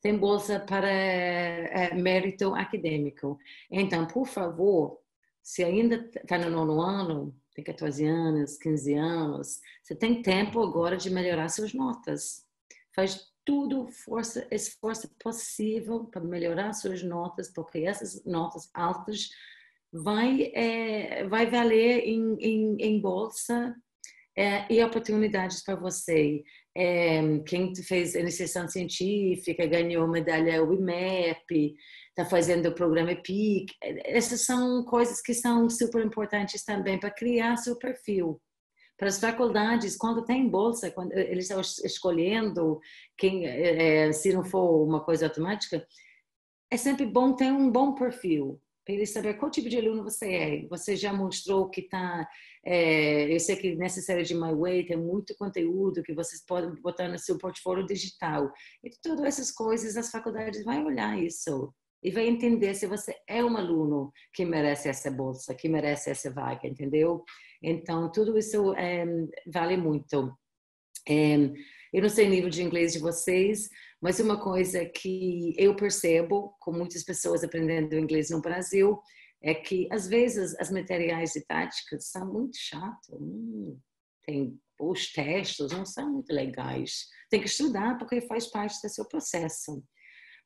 Tem bolsa para é, mérito acadêmico. Então, por favor, se ainda está no nono ano, tem 14 anos, 15 anos, você tem tempo agora de melhorar suas notas. Faz tudo força, esforço possível para melhorar suas notas, porque essas notas altas vai, é, vai valer em, em, em bolsa é, e oportunidades para você. É, quem fez iniciação científica ganhou medalha WIMEP, está fazendo o programa EPIC. Essas são coisas que são super importantes também para criar seu perfil. Para as faculdades, quando tem bolsa, quando eles estão escolhendo quem, é, se não for uma coisa automática, é sempre bom ter um bom perfil para eles saber qual tipo de aluno você é. Você já mostrou que está. É, eu sei que nessa série de My Way tem muito conteúdo que vocês podem botar no seu portfólio digital. E todas essas coisas, as faculdades vão olhar isso e vai entender se você é um aluno que merece essa bolsa, que merece essa vaga, entendeu? Então, tudo isso é, vale muito. É, eu não sei o nível de inglês de vocês, mas uma coisa que eu percebo com muitas pessoas aprendendo inglês no Brasil é que às vezes as materiais didáticas são muito chatos. Hum, tem os textos não são muito legais. Tem que estudar porque faz parte do seu processo.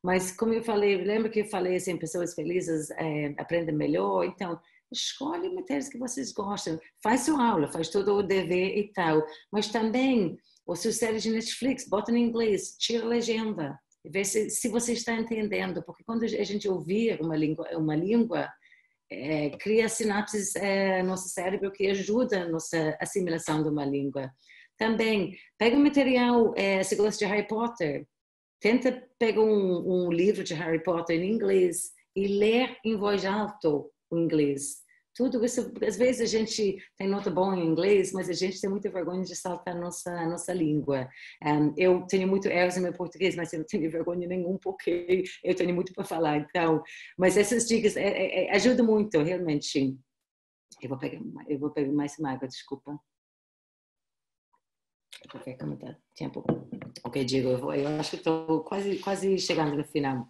Mas como eu falei, lembra que eu falei assim, pessoas felizes é, aprendem melhor. Então escolhe matérias que vocês gostam, faz sua aula, faz todo o dever e tal. Mas também ou se série de Netflix, bota em inglês, tira a legenda, vê se, se você está entendendo, porque quando a gente ouvir uma língua, uma língua é, cria sinapses é, no nosso cérebro que ajuda a nossa assimilação de uma língua. Também, pega o material, é, se gosta de Harry Potter, tenta pegar um, um livro de Harry Potter em inglês e ler em voz alta o inglês tudo isso, às vezes a gente tem nota boa em inglês, mas a gente tem muita vergonha de saltar a nossa, nossa língua. Um, eu tenho muito erros no meu português, mas eu não tenho vergonha nenhum porque eu tenho muito para falar. Então, mas essas dicas é, é, é, ajudam muito, realmente. Eu vou pegar, eu vou pegar mais uma água, desculpa. Vou ver como está tempo. Ok, Diego, eu, vou, eu acho que estou quase, quase chegando no final.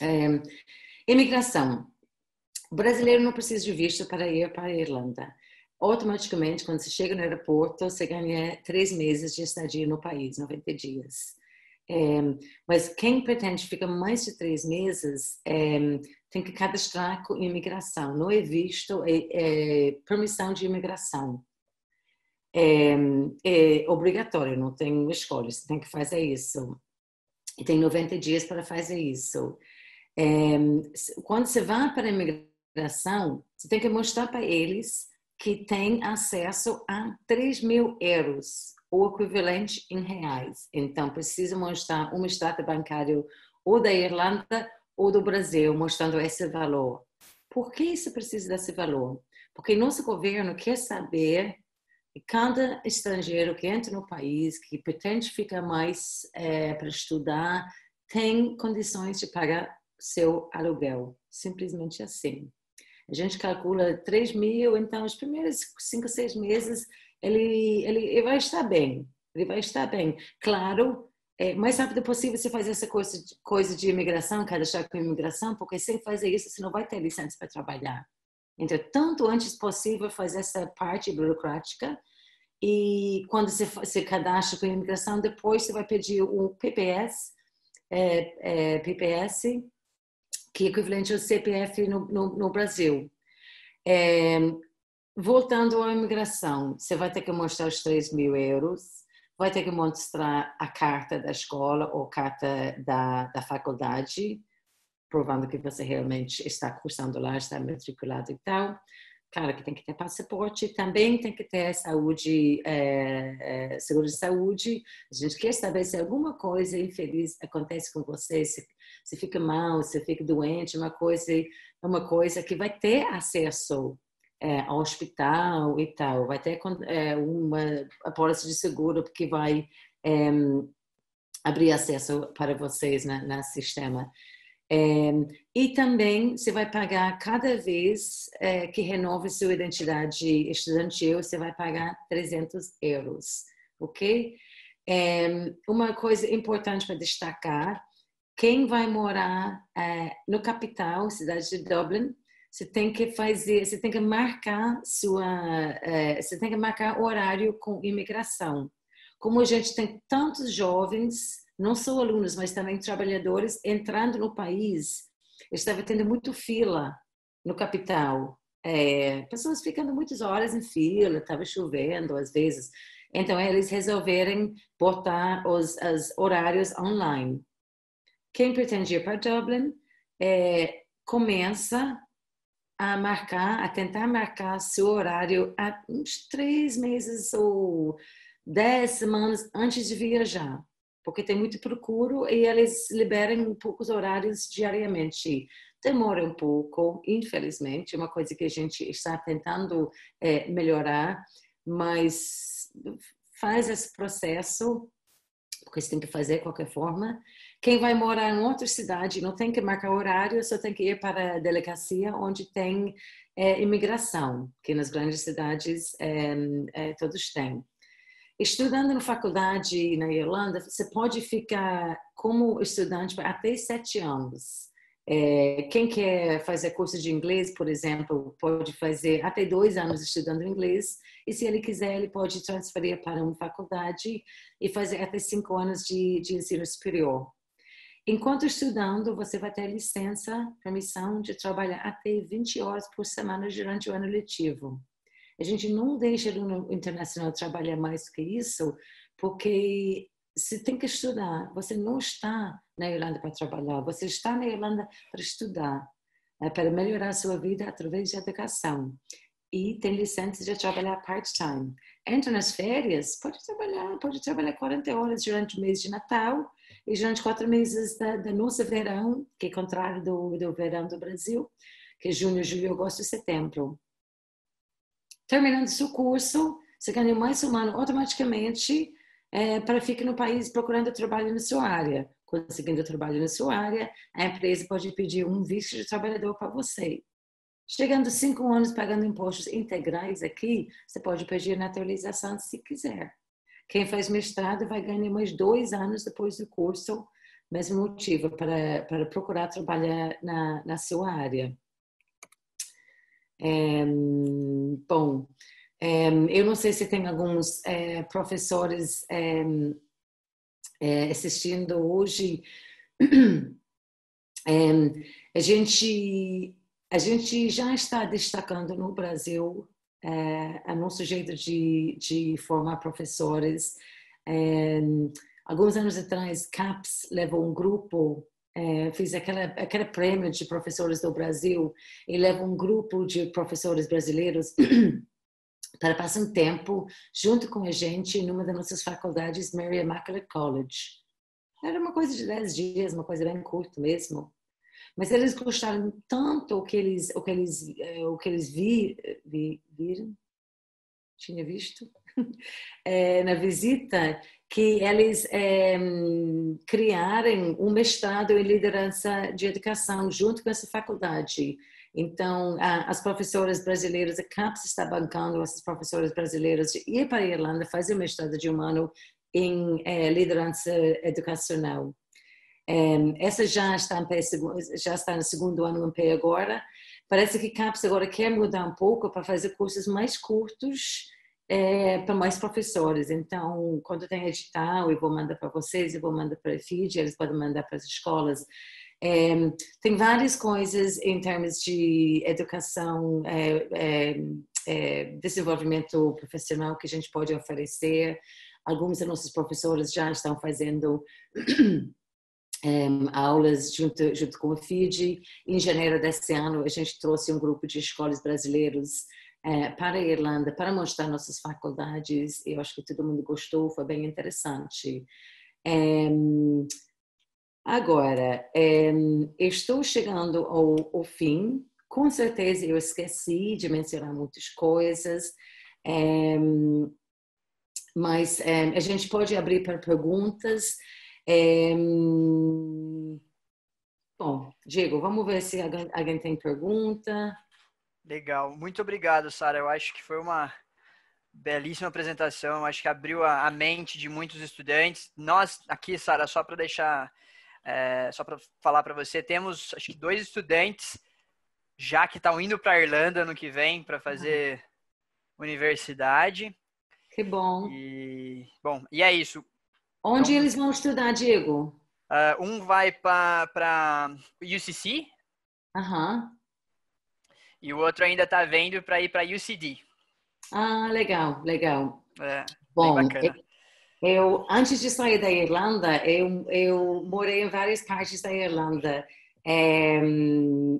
É, imigração. O brasileiro não precisa de visto para ir para a Irlanda. Automaticamente, quando você chega no aeroporto, você ganha três meses de estadia no país, 90 dias. É, mas quem pretende ficar mais de três meses é, tem que cadastrar com imigração. Não é visto, é, é permissão de imigração. É, é, obrigatório, não tem escolha, você tem que fazer isso. E tem 90 dias para fazer isso. É, quando você vai para a imigração, você tem que mostrar para eles que tem acesso a 3 mil euros, ou equivalente em reais. Então, precisa mostrar um extrato bancário ou da Irlanda ou do Brasil, mostrando esse valor. Por que isso precisa desse valor? Porque nosso governo quer saber que cada estrangeiro que entra no país, que pretende ficar mais é, para estudar, tem condições de pagar seu aluguel. Simplesmente assim. A gente calcula 3 mil, então os primeiros 5, 6 meses ele, ele, ele vai estar bem. Ele vai estar bem. Claro, é, mais rápido possível você fazer essa coisa, coisa de imigração, cadastrar com imigração, porque sem fazer isso você não vai ter licença para trabalhar. Então, tanto antes possível fazer essa parte burocrática e quando você se cadastra com imigração, depois você vai pedir o PPS, é, é, PPS, que é equivalente ao CPF no, no, no Brasil. É, voltando à imigração, você vai ter que mostrar os 3 mil euros, vai ter que mostrar a carta da escola ou carta da, da faculdade, provando que você realmente está cursando lá, está matriculado e tal. Claro que tem que ter passaporte, também tem que ter saúde, é, é, seguro de saúde. A gente quer saber se alguma coisa infeliz acontece com você, se você fica mal, você fica doente, uma coisa, uma coisa que vai ter acesso é, ao hospital e tal, vai ter é, uma apólice de seguro que vai é, abrir acesso para vocês no, no sistema. É, e também você vai pagar cada vez é, que renove sua identidade estudantil, você vai pagar 300 euros, ok? É, uma coisa importante para destacar quem vai morar é, no capital, cidade de Dublin, você tem que fazer, você tem que marcar sua, é, você tem que marcar horário com imigração. Como a gente tem tantos jovens não só alunos, mas também trabalhadores entrando no país. Estava tendo muito fila no capital. É, pessoas ficando muitas horas em fila, estava chovendo às vezes. Então, eles resolveram botar os, os horários online. Quem pretende ir para Dublin é, começa a marcar, a tentar marcar seu horário há uns três meses ou dez semanas antes de viajar, porque tem muito procuro e eles liberam poucos horários diariamente. Demora um pouco, infelizmente, é uma coisa que a gente está tentando é, melhorar, mas faz esse processo, porque você tem que fazer de qualquer forma. Quem vai morar em outra cidade não tem que marcar horário, só tem que ir para a delegacia onde tem é, imigração, que nas grandes cidades é, é, todos têm. Estudando na faculdade na Irlanda, você pode ficar como estudante até sete anos. É, quem quer fazer curso de inglês, por exemplo, pode fazer até dois anos estudando inglês, e se ele quiser, ele pode transferir para uma faculdade e fazer até cinco anos de, de ensino superior. Enquanto estudando, você vai ter licença, permissão de trabalhar até 20 horas por semana durante o ano letivo. A gente não deixa o internacional trabalhar mais do que isso, porque você tem que estudar. Você não está na Irlanda para trabalhar, você está na Irlanda para estudar, é, para melhorar a sua vida através de educação. E tem licença de trabalhar part-time. Entra nas férias, pode trabalhar, pode trabalhar 40 horas durante o mês de Natal e durante quatro meses da, da nosso verão, que é contrário do, do verão do Brasil, que é junho, julho, agosto e setembro. Terminando seu curso, você ganha mais um ano automaticamente é, para ficar no país procurando trabalho na sua área. Conseguindo trabalho na sua área, a empresa pode pedir um visto de trabalhador para você. Chegando cinco anos pagando impostos integrais aqui, você pode pedir naturalização se quiser. Quem faz mestrado vai ganhar mais dois anos depois do curso, mesmo motivo, para, para procurar trabalhar na, na sua área. Bom, eu não sei se tem alguns é, professores é, assistindo hoje. A gente a gente já está destacando no Brasil é, a nosso jeito de, de formar professores. É, alguns anos atrás, CAPS levou um grupo, é, fiz aquela, aquele prêmio de professores do Brasil e levou um grupo de professores brasileiros para passar um tempo junto com a gente numa das nossas faculdades, Mary Immaculate College. Era uma coisa de 10 dias, uma coisa bem curta mesmo. Mas eles gostaram tanto o que eles, o que eles, eh, o que eles vi, vi, viram, tinha visto, é, na visita, que eles é, criaram um mestrado em liderança de educação junto com essa faculdade. Então, as professoras brasileiras, a CAPES está bancando essas professoras brasileiras de ir para a Irlanda fazer o mestrado de um ano em é, liderança educacional. essa já está, já está no segundo ano em pé agora. Parece que CAPES agora quer mudar um pouco para fazer cursos mais curtos é, para mais professores. Então, quando tem edital, eu vou mandar para vocês, eu vou mandar para a FID, eles podem mandar para as escolas. É, tem várias coisas em termos de educação, é, é, é desenvolvimento profissional que a gente pode oferecer. Alguns dos nossos professores já estão fazendo é, aulas junto, junto com a FIDI. Em janeiro desse ano, a gente trouxe um grupo de escolas brasileiros é, para a Irlanda para mostrar nossas faculdades. Eu acho que todo mundo gostou, foi bem interessante. É, Agora, é, estou chegando ao, ao, fim. Com certeza eu esqueci de mencionar muitas coisas, é, mas a gente pode abrir para perguntas. bom, Diego, vamos ver se alguém, alguém tem pergunta. Legal, muito obrigado, Sara. Eu acho que foi uma belíssima apresentação. Acho que abriu a, mente de muitos estudantes. Nós aqui, Sara, só para deixar é, só para falar para você, temos acho que dois estudantes já que estão indo para a Irlanda no que vem para fazer uhum. universidade. Que bom. E bom, e é isso. Onde então, eles vão estudar, Diego? Uh, um vai para UCC. Aham. E o outro ainda está vendo para ir para UCD. Ah, legal, legal. É, Bom, eu, antes de sair da Irlanda, eu, eu morei em várias partes da Irlanda. É,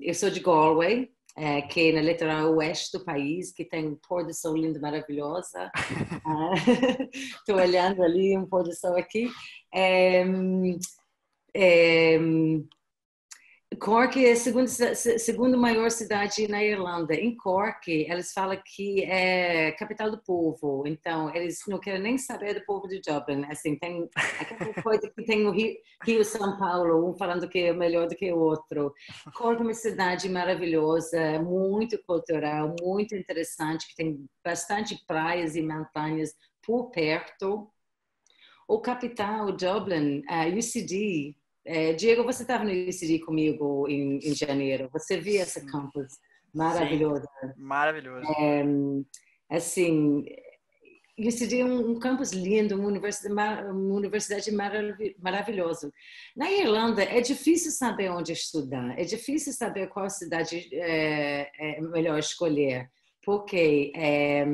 eu sou de Galway, é, que é na litoral oeste do país, que tem um pôr do sol lindo, maravilhosa. Estou olhando ali um pôr do sol aqui. É, é, Cork é a segunda, segunda maior cidade na Irlanda. Em Cork, eles falam que é capital do povo. Então, eles não querem nem saber do povo de Dublin. Assim, tem aquela coisa que tem no Rio, Rio São Paulo, um falando que é melhor do que o outro. Cork é uma cidade maravilhosa, muito cultural, muito interessante, que tem bastante praias e montanhas por perto. O capital, Dublin, a UCD, é, Diego, você estava no ICD comigo em, em, janeiro. Você viu esse campus maravilhoso? Sim, maravilhoso. É, assim, ICD é um, um, campus lindo, uma universidade, uma universidade maravilhosa. Na Irlanda, é difícil saber onde estudar. É difícil saber qual cidade é, é melhor escolher. Porque... É,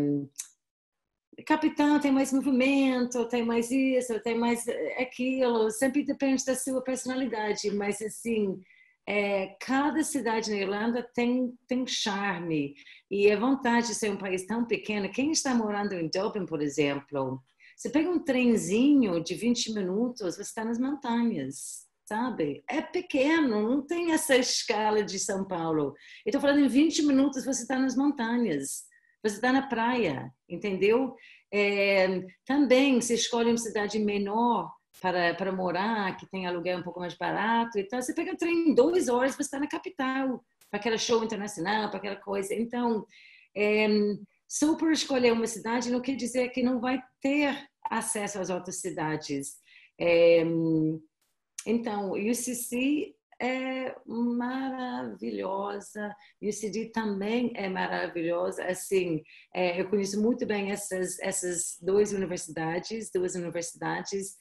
capitão tem mais movimento, tem mais isso, tem mais aquilo, sempre depende da sua personalidade, mas assim, é, cada cidade na Irlanda tem, tem charme e a vontade de ser um país tão pequeno. Quem está morando em Dublin, por exemplo, você pega um trenzinho de 20 minutos, você está nas montanhas, sabe? É pequeno, não tem essa escala de São Paulo. Eu estou falando em 20 minutos, você está nas montanhas você está na praia, entendeu? É, também se escolhe uma cidade menor para, para morar, que tem aluguel um pouco mais barato, então você pega o trem em duas horas, você está na capital, para aquela show internacional, para aquela coisa. Então, é, só por escolher uma cidade não quer dizer que não vai ter acesso às outras cidades. É, então, o UCC é maravilhosa e o CD também é maravilhosa. Assim, é, eu conheço muito bem essas essas duas universidades, duas universidades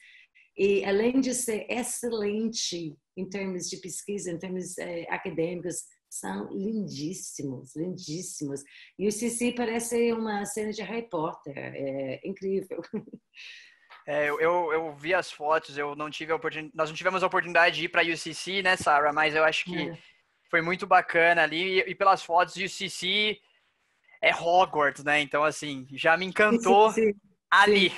e além de ser excelente em termos de pesquisa, em termos é, acadêmicos, são lindíssimos, lindíssimos. E o CC parece uma cena de Harry Potter, é incrível. É, eu, eu vi as fotos, eu não tive a oportunidade, nós não tivemos a oportunidade de ir para a UCC, né, Sarah? Mas eu acho que é. foi muito bacana ali e, e pelas fotos UCC é Hogwarts, né? Então assim já me encantou ali.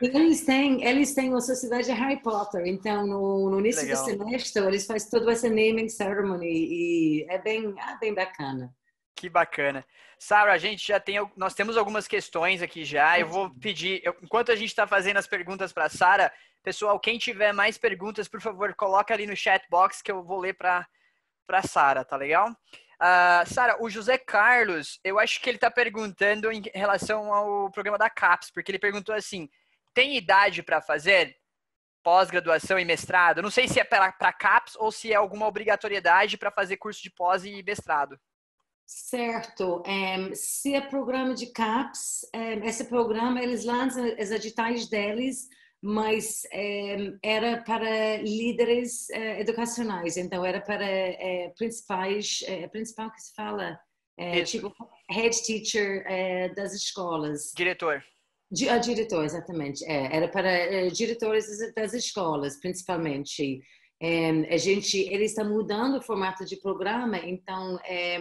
Eles têm, eles têm a sociedade Harry Potter, então no, no início Legal. do semestre eles fazem todo esse naming ceremony e é bem, é bem bacana. Que bacana. Sara, a gente já tem, nós temos algumas questões aqui já. Eu vou pedir, eu, enquanto a gente está fazendo as perguntas para Sara, pessoal, quem tiver mais perguntas, por favor, coloca ali no chat box que eu vou ler para para Sara, tá legal? Uh, Sara, o José Carlos, eu acho que ele está perguntando em relação ao programa da CAPES, porque ele perguntou assim: tem idade para fazer pós-graduação e mestrado? Não sei se é para CAPES ou se é alguma obrigatoriedade para fazer curso de pós e mestrado. Certo. Um, se é programa de CAPS, um, esse programa eles lançam os editais deles, mas um, era para líderes uh, educacionais, então era para uh, principais, uh, principal que se fala, tipo head teacher das escolas. Diretor. Di, ah, diretor, exatamente. É, era para diretores das escolas, principalmente. É, a gente, ele está mudando o formato de programa, então é,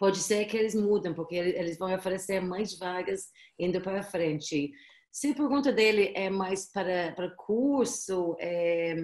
pode ser que eles mudem, porque eles vão oferecer mais vagas indo para frente. Se a pergunta dele é mais para, para curso, é,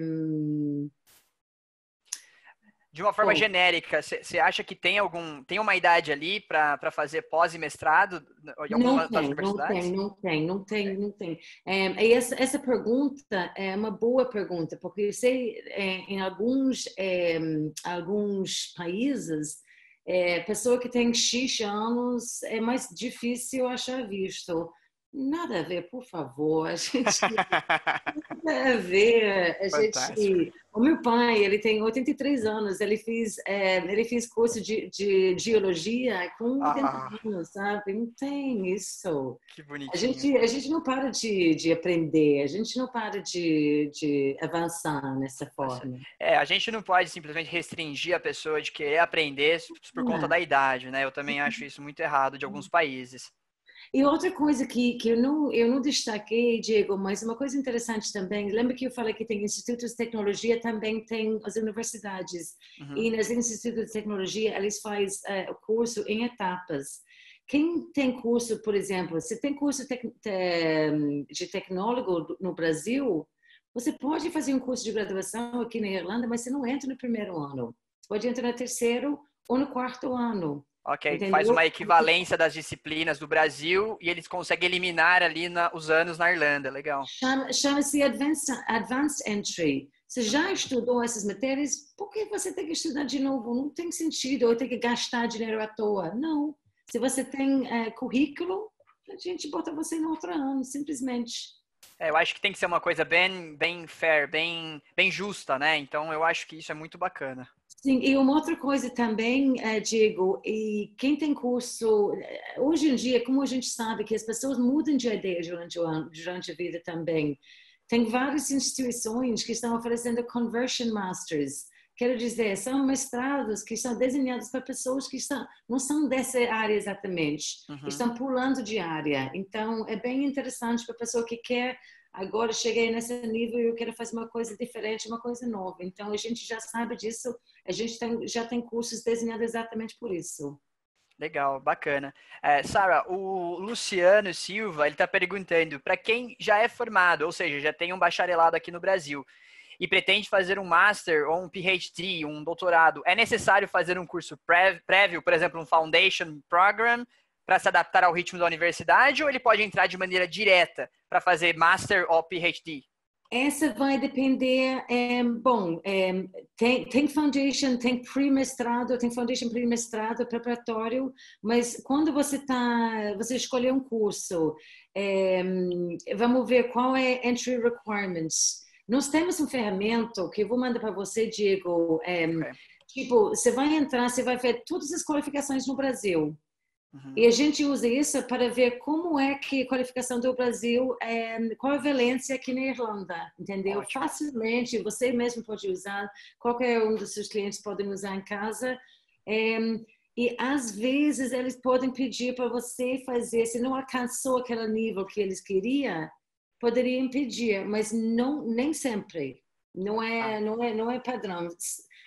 de uma forma Bom, genérica, você acha que tem algum tem uma idade ali para fazer pós e mestrado em alguma não tem, Não tem, não tem, não tem, não tem. É, essa, essa pergunta é uma boa pergunta, porque eu sei é, em alguns é, alguns países é, pessoa que tem X anos é mais difícil achar visto. Nada a ver, por favor. A gente nada a ver. A gente, o meu pai, ele tem 83 anos. Ele fez, é, ele fez curso de, de geologia com 80 ah. anos, sabe? Não tem isso. Que bonitinho. A gente, a gente não para de, de aprender. A gente não para de, de avançar nessa forma. É, a gente não pode simplesmente restringir a pessoa de querer aprender por conta da idade, né? Eu também acho isso muito errado de alguns países. E outra coisa que, que eu, não, eu não destaquei, Diego, mas uma coisa interessante também, lembra que eu falei que tem institutos de tecnologia, também tem as universidades. Uhum. E nas institutos de tecnologia, eles fazem uh, o curso em etapas. Quem tem curso, por exemplo, se tem curso de tecnólogo no Brasil, você pode fazer um curso de graduação aqui na Irlanda, mas você não entra no primeiro ano. Você pode entrar no terceiro ou no quarto ano. Ok, Entendeu? faz uma equivalência das disciplinas do Brasil e eles conseguem eliminar ali na, os anos na Irlanda, legal. Chama-se Advanced, Advanced Entry. Você já estudou essas matérias, por que você tem que estudar de novo? Não tem sentido, eu tenho que gastar dinheiro à toa. Não. Se você tem é, currículo, a gente bota você no outro ano, simplesmente. É, eu acho que tem que ser uma coisa bem, bem fair, bem, bem justa, né? Então eu acho que isso é muito bacana. Sim, e uma outra coisa também, uh, Diego, e quem tem curso, eh, hoje em dia, como a gente sabe que as pessoas mudam de ideia durante, durante a vida também, tem várias instituições que estão oferecendo Conversion Masters, quero dizer, são mestrados que são desenhados para pessoas que estão, não são dessa área exatamente, uhum. estão pulando de área. Então, é bem interessante para a pessoa que quer agora cheguei nesse nível e eu quero fazer uma coisa diferente, uma coisa nova. Então a gente já sabe disso, a gente tem, já tem cursos desenhados exatamente por isso. Legal, bacana. É, Sara, o Luciano Silva ele está perguntando para quem já é formado, ou seja, já tem um bacharelado aqui no Brasil e pretende fazer um master ou um PhD, um doutorado, é necessário fazer um curso prévio, por exemplo, um foundation program para se adaptar ao ritmo da universidade ou ele pode entrar de maneira direta para fazer master ou PhD? Essa vai depender, é, bom, é, tem, tem foundation, tem pre-mestrado, tem foundation pre-mestrado, preparatório, mas quando você tá, você escolher um curso, é, vamos ver qual é entry requirements. Nós temos um ferramenta que eu vou mandar para você, Diego, é, okay. tipo, você vai entrar, você vai ver todas as qualificações no Brasil, Uhum. E a gente usa isso para ver como é que a qualificação do Brasil, é, qual a valência aqui na Irlanda, entendeu? Ótimo. Facilmente, você mesmo pode usar, qualquer um dos seus clientes podem usar em casa. É, e às vezes eles podem pedir para você fazer, se não alcançou aquele nível que eles queriam, poderiam pedir, mas não nem sempre. Não é, ah. não é, não é padrão.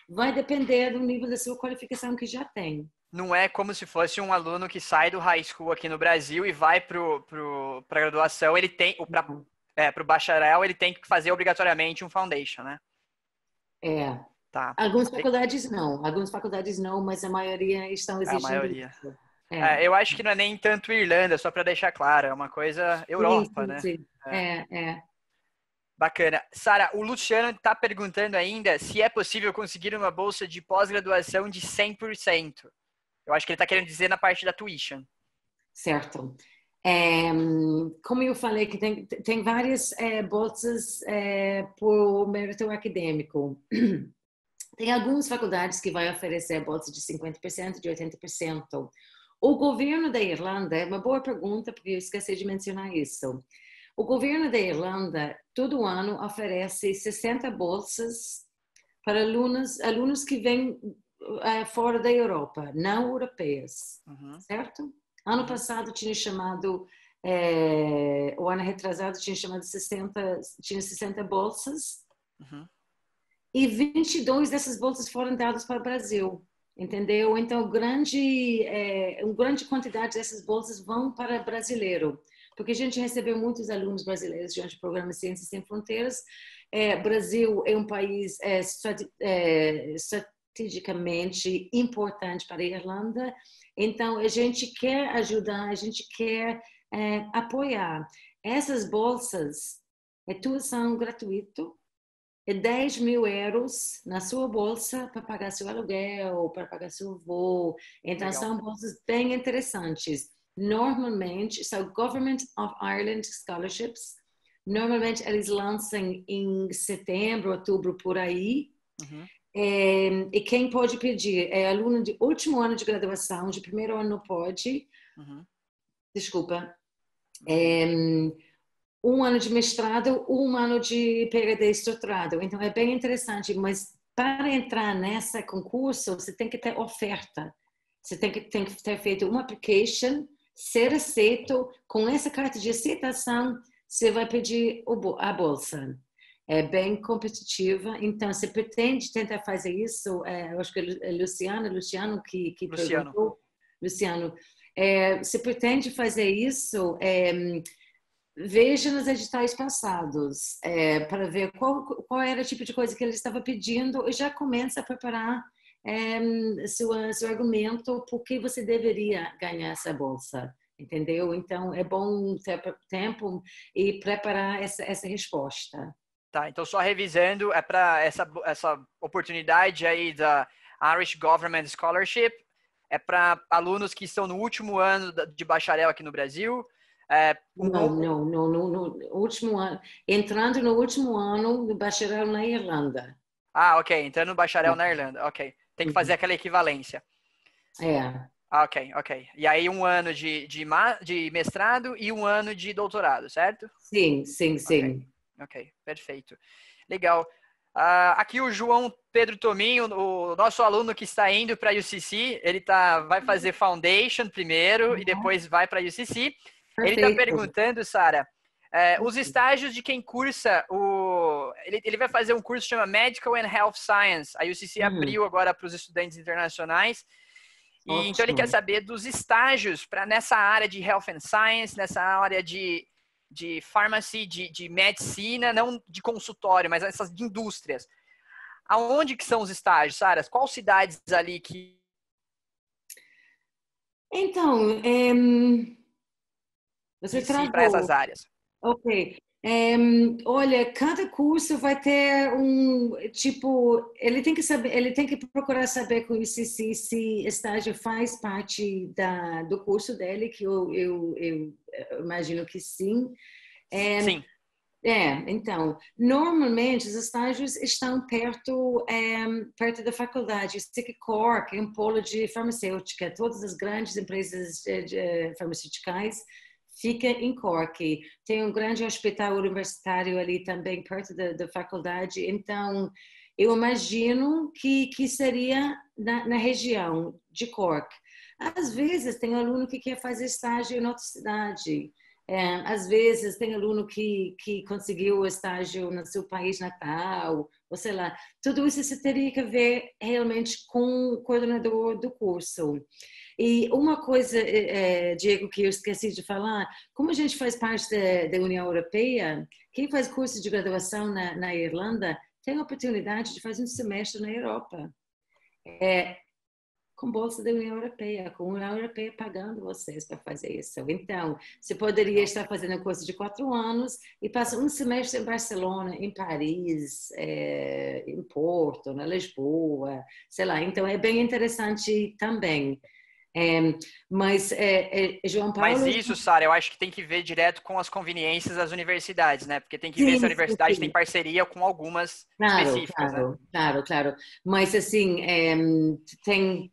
Vai depender do nível da sua qualificação que já tem não é como se fosse um aluno que sai do high school aqui no Brasil e vai para pro, graduação, ele tem, para uhum. é, o bacharel, ele tem que fazer obrigatoriamente um foundation, né? É. Tá. Algumas faculdades não, algumas faculdades não, mas a maioria estão exigindo. A maioria. É. É, eu acho que não é nem tanto Irlanda, só para deixar claro, é uma coisa Europa, sim, né? sim, né? É, é. Bacana. Sara, o Luciano está perguntando ainda se é possível conseguir uma bolsa de pós-graduação de 100%. Eu acho que ele está querendo dizer na parte da tuition. Certo. É, como eu falei, que tem, tem várias é, bolsas é, por mérito acadêmico. Tem algumas faculdades que vai oferecer bolsa de 50%, de 80%. O governo da Irlanda, é uma boa pergunta, porque eu esqueci de mencionar isso. O governo da Irlanda, todo ano, oferece 60 bolsas para alunos, alunos que vêm fora da Europa, não europeias, uhum. certo? Ano uhum. passado tinha chamado, é, o ano retrasado tinha chamado 60, tinha 60 bolsas uhum. e 22 dessas bolsas foram dadas para o Brasil, entendeu? Então, grande, é, uma grande quantidade dessas bolsas vão para brasileiro, porque a gente recebeu muitos alunos brasileiros durante o programa Ciências Sem Fronteiras. É, Brasil é um país é, é, estrategicamente importante para a Irlanda. Então, a gente quer ajudar, a gente quer é, apoiar. Essas bolsas, é tudo são gratuito, é 10 mil euros na sua bolsa para pagar seu aluguel, para pagar seu voo. Então, Legal. são bolsas bem interessantes. normalmente, são Government of Ireland Scholarships, normalmente eles lançam em setembro, outubro, por aí. Uhum. É, e quem pode pedir é aluno de último ano de graduação, de primeiro ano não pode. Uhum. Desculpa. É, um ano de mestrado, um ano de PhD estruturado. Então é bem interessante, mas para entrar nessa concurso, você tem que ter oferta. Você tem que, tem que ter feito uma application, ser aceito. Com essa carta de aceitação, você vai pedir a bolsa. É bem competitiva. Então, você pretende tentar fazer isso? É, eu acho que é Luciano, Luciano que, que Luciano. perguntou. Luciano, é, você pretende fazer isso? É, veja nos editais passados é, para ver qual, qual era o tipo de coisa que ele estava pedindo e já começa a preparar é, seu, seu argumento por que você deveria ganhar essa bolsa, entendeu? Então é bom ter tempo e preparar essa, essa resposta. Tá, então só revisando, é para essa, essa oportunidade aí da Irish Government Scholarship, é para alunos que estão no último ano de bacharel aqui no Brasil, é, não, não, não, no, no, último ano, entrando no último ano do bacharel na Irlanda. Ah, ok, entrando no bacharel na Irlanda, ok. Tem que fazer uhum. aquela equivalência. É. Ah, ok, ok. E aí um ano de, de, de mestrado e um ano de doutorado, certo? Sim, sim, sim. Ok, perfeito. Legal. Uh, aqui o João Pedro Tominho, o nosso aluno que está indo para a UCC, ele tá, vai fazer Foundation primeiro uhum. e depois vai para a UCC. Ele está perguntando, Sara, é, os estágios de quem cursa o. Ele, ele vai fazer um curso que chama Medical and Health Science. A UCC uhum. abriu agora para os estudantes internacionais. E, então ele quer saber dos estágios para nessa área de Health and Science, nessa área de, de pharmacy, de, de medicina, não de consultório, mas essas indústrias. Aonde que são os estágios, Sara? Quais cidades ali que. Então, é, você travou. para essas áreas. Ok. É, olha, cada curso vai ter um tipo, ele tem que saber, ele tem que procurar saber com isso se, se estágio faz parte da, do curso dele, que eu, eu, eu imagino que sim. É, sim. É, então, normalmente os estágios estão perto, é, perto da faculdade. SIC Cork é um polo de farmacêutica, todas as grandes empresas de, de, farmacêuticas fica em Cork. Tem um grande hospital universitário ali também perto da, da faculdade. Então, eu imagino que, que seria na, na, região de Cork. Às vezes tem aluno que quer fazer estágio em outra cidade. É, às vezes tem aluno que, que conseguiu o estágio no seu país natal, ou sei lá. Tudo isso você teria que ver realmente com o coordenador do curso. E uma coisa, é, Diego, que eu esqueci de falar, como a gente faz parte da, da União Europeia, quem faz curso de graduação na, na, Irlanda tem a oportunidade de fazer um semestre na Europa. É, com bolsa da União Europeia, com a União Europeia pagando vocês para fazer isso. Então, você poderia estar fazendo um curso de quatro anos e passar um semestre em Barcelona, em Paris, é, em Porto, na Lisboa, sei lá. Então, é bem interessante também. É, mas, é, é, João Paulo... Mas isso, Sara, eu acho que tem que ver direto com as conveniências das universidades, né? Porque tem que sim, ver se a universidade sim. tem parceria com algumas claro, específicas, claro, né? Claro, claro. Mas, assim, tem...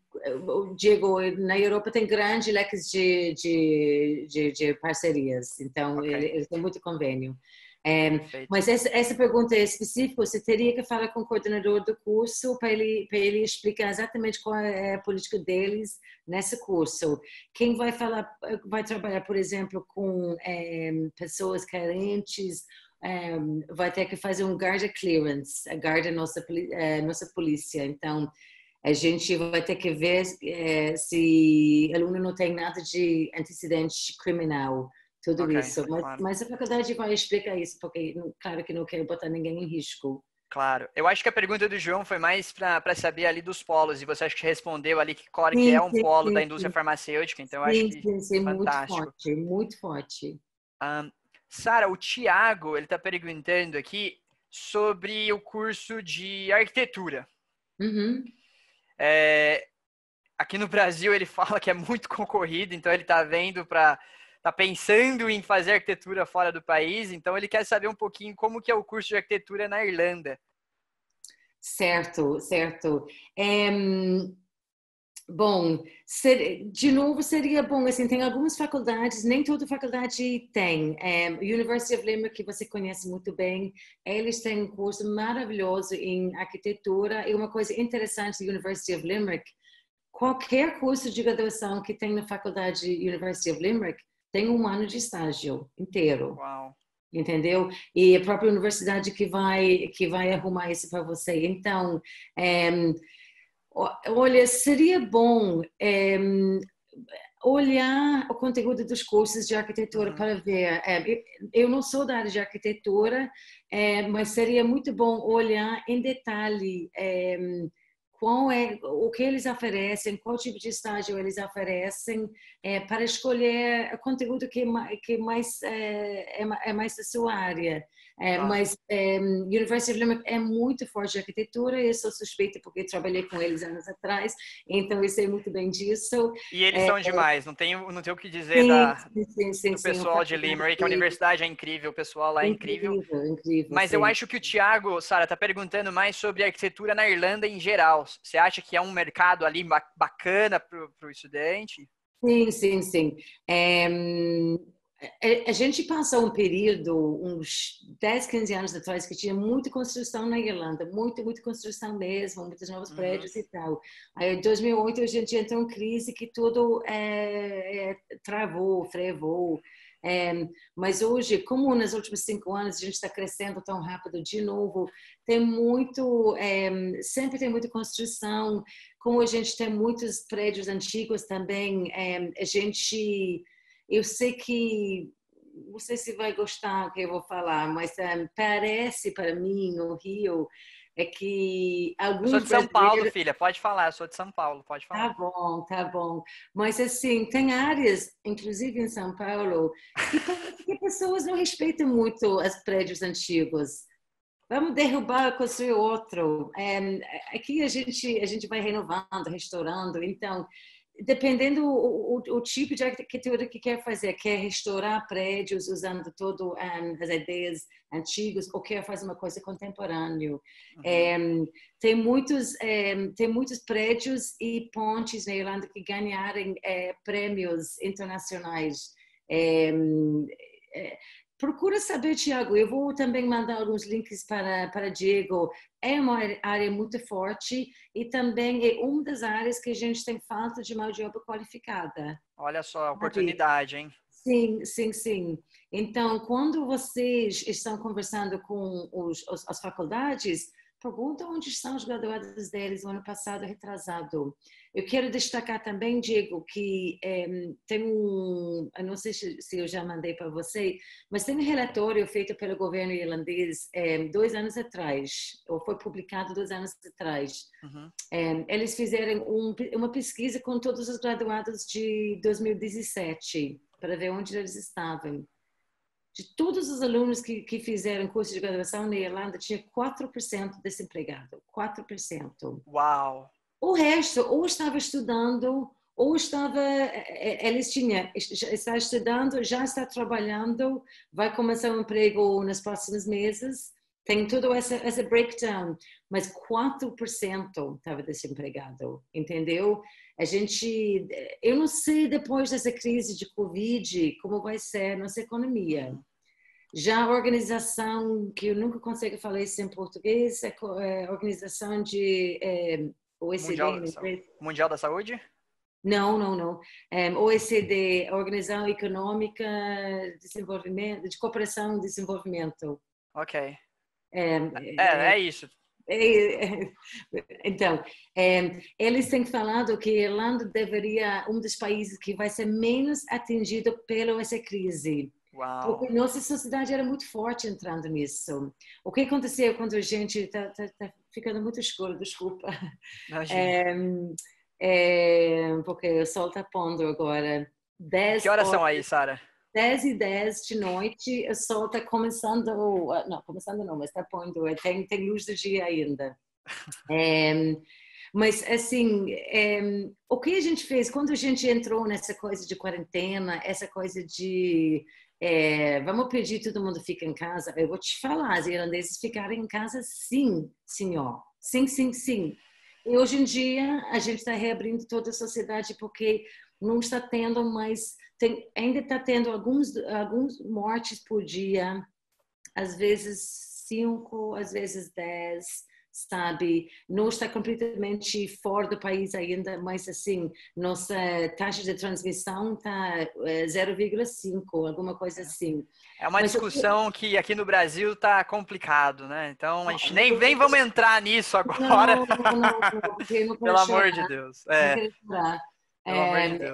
Diego, na Europa tem grandes leques de, de, de, de parcerias, então okay. eles têm muito convênio. É, mas essa, essa pergunta é específica, você teria que falar com o coordenador do curso para ele, para ele explicar exatamente qual é a política deles nesse curso. Quem vai falar, vai trabalhar, por exemplo, com é, pessoas carentes, é, vai ter que fazer um guarda clearance, a guarda nossa é, nossa polícia. Então a gente vai ter que ver é, se o aluno não tem nada de antecedente criminal tudo okay, isso. Mas, claro. mas, a faculdade vai explicar isso, porque, claro que não quero botar ninguém em risco. Claro. Eu acho que a pergunta do João foi mais para saber ali dos polos, e você acha que respondeu ali que, claro, que é um polo sim, da indústria sim. farmacêutica, então eu acho que sim, sim, fantástico. Muito forte, muito forte. Um, Sara, o Tiago, ele está perguntando aqui sobre o curso de arquitetura. Uhum. É, aqui no Brasil ele fala que é muito concorrido, então ele está vendo para está pensando em fazer arquitetura fora do país, então ele quer saber um pouquinho como que é o curso de arquitetura na Irlanda. Certo, certo. É, bom, ser, de novo seria bom, assim, tem algumas faculdades, nem toda faculdade tem. É, University of Limerick, que você conhece muito bem, eles têm um curso maravilhoso em arquitetura e uma coisa interessante da University of Limerick, qualquer curso de graduação que tem na faculdade University of Limerick tem um ano de estágio inteiro. Uau. Entendeu? E a própria universidade que vai que vai arrumar isso para você. Então, é, olha, seria bom é, olhar o conteúdo dos cursos de arquitetura uhum. para ver. É, eu não sou da área de arquitetura, é, mas seria muito bom olhar em detalhe é, qual é o que eles oferecem, qual tipo de estágio eles oferecem, é, para escolher o conteúdo que, que mais é, é, é mais da sua área. É. Mas é, University of Limerick é muito forte de arquitetura e eu sou suspeita porque trabalhei com eles anos atrás, então eu sei muito bem disso. E eles é, são demais, não tenho, não tenho o que dizer sim, da, sim, sim, do pessoal de Limerick, a universidade é incrível, o pessoal lá é incrível. incrível, incrível mas eu acho que o Thiago, Sara, está perguntando mais sobre arquitetura na Irlanda em geral. Você acha que é um mercado ali bacana para o estudante? Sim, sim, sim. É, a gente passou um período, uns 10, 15 anos atrás, que tinha muita construção na Irlanda, muita, muita construção mesmo, muitos novos uhum. prédios e tal. Aí, em 2008, a gente entrou em crise que tudo é, é, travou, frevou. É, mas hoje, como nos últimos cinco anos a gente está crescendo tão rápido de novo, tem muito, é, sempre tem muita construção. Como a gente tem muitos prédios antigos também, é, a gente eu sei que não sei se vai gostar que eu vou falar, mas um, eh, parece para mim no Rio é que alguns eu sou de São Paulo, filha, pode falar, eu sou de São Paulo, pode falar. Tá bom, tá bom. Mas assim, tem áreas, inclusive em São Paulo, que, que pessoas não respeitam muito os prédios antigos. Vamos derrubar, construir outro. É, aqui a gente a gente vai renovando, restaurando. Então, dependendo o, o, o, tipo de arquitetura que quer fazer, quer restaurar prédios usando todo um, as ideias antigas ou quer fazer uma coisa contemporânea. Uhum. É, tem muitos é, tem muitos prédios e pontes na Irlanda que ganharam é, prêmios internacionais. Procura saber, Tiago. Eu vou também mandar alguns links para, para Diego. É uma área muito forte e também é uma das áreas que a gente tem falta de mão de obra qualificada. Olha só, a oportunidade, hein? Sim, sim, sim. Então, quando vocês estão conversando com os, os, as faculdades, Pergunta onde estão os graduados deles o ano passado, retrasado. Eu quero destacar também, Diego, que é, tem um, eu não sei se eu já mandei para você, mas tem um relatório feito pelo governo irlandês é, dois anos atrás, ou foi publicado dois anos atrás. Uhum. É, eles fizeram um, uma pesquisa com todos os graduados de 2017 para ver onde eles estavam de todos os alunos que, que fizeram curso de graduação na Irlanda, tinha 4% desempregado. 4%. Uau! O resto ou estava estudando, ou estava, eh, eh, eles tinham, está estudando, já está trabalhando, vai começar um emprego nos próximos meses, tem todo essa, essa breakdown, mas 4% estava desempregado, entendeu? A gente, eu não sei depois dessa crise de Covid como vai ser nossa economia. Já a organização, que eu nunca consigo falar isso em português, é a é, organização de é, OECD. Mundial, da Mundial da Saúde? Não, não, não. É, OECD, Organização Econômica de Desenvolvimento, de Cooperação e Desenvolvimento. Ok. É, é, é, é isso. É, então, é, eles têm falado que a Irlanda deveria um dos países que vai ser menos atingido pela essa crise. Uau. Porque nossa sociedade era muito forte entrando nisso. O que aconteceu quando a gente está tá, tá ficando muito escuro, desculpa. É, é, porque o sol está pondo agora. 10 que horas, horas são aí, Sara? 10 e 10 de noite, o sol está começando, não, começando não, mas está pondo, tem, tem luz do dia ainda. É, Mas, assim, é, o que a gente fez quando a gente entrou nessa coisa de quarentena, essa coisa de é, vamos pedir todo mundo fica em casa? Eu vou te falar, os irlandeses ficaram em casa, sim, senhor. Sim, sim, sim. E hoje em dia a gente está reabrindo toda a sociedade porque não está tendo mais, tem, ainda está tendo alguns, alguns mortes por dia, às vezes cinco, às vezes dez sabe? Não está completamente fora do país ainda, mas assim, nossa taxa de transmissão está 0,5, é, alguma coisa assim. É uma mas discussão eu... que aqui no Brasil está complicado, né? Então a gente nem, nem vamos entrar nisso agora. Não, não, não Pelo amor de Deus. É.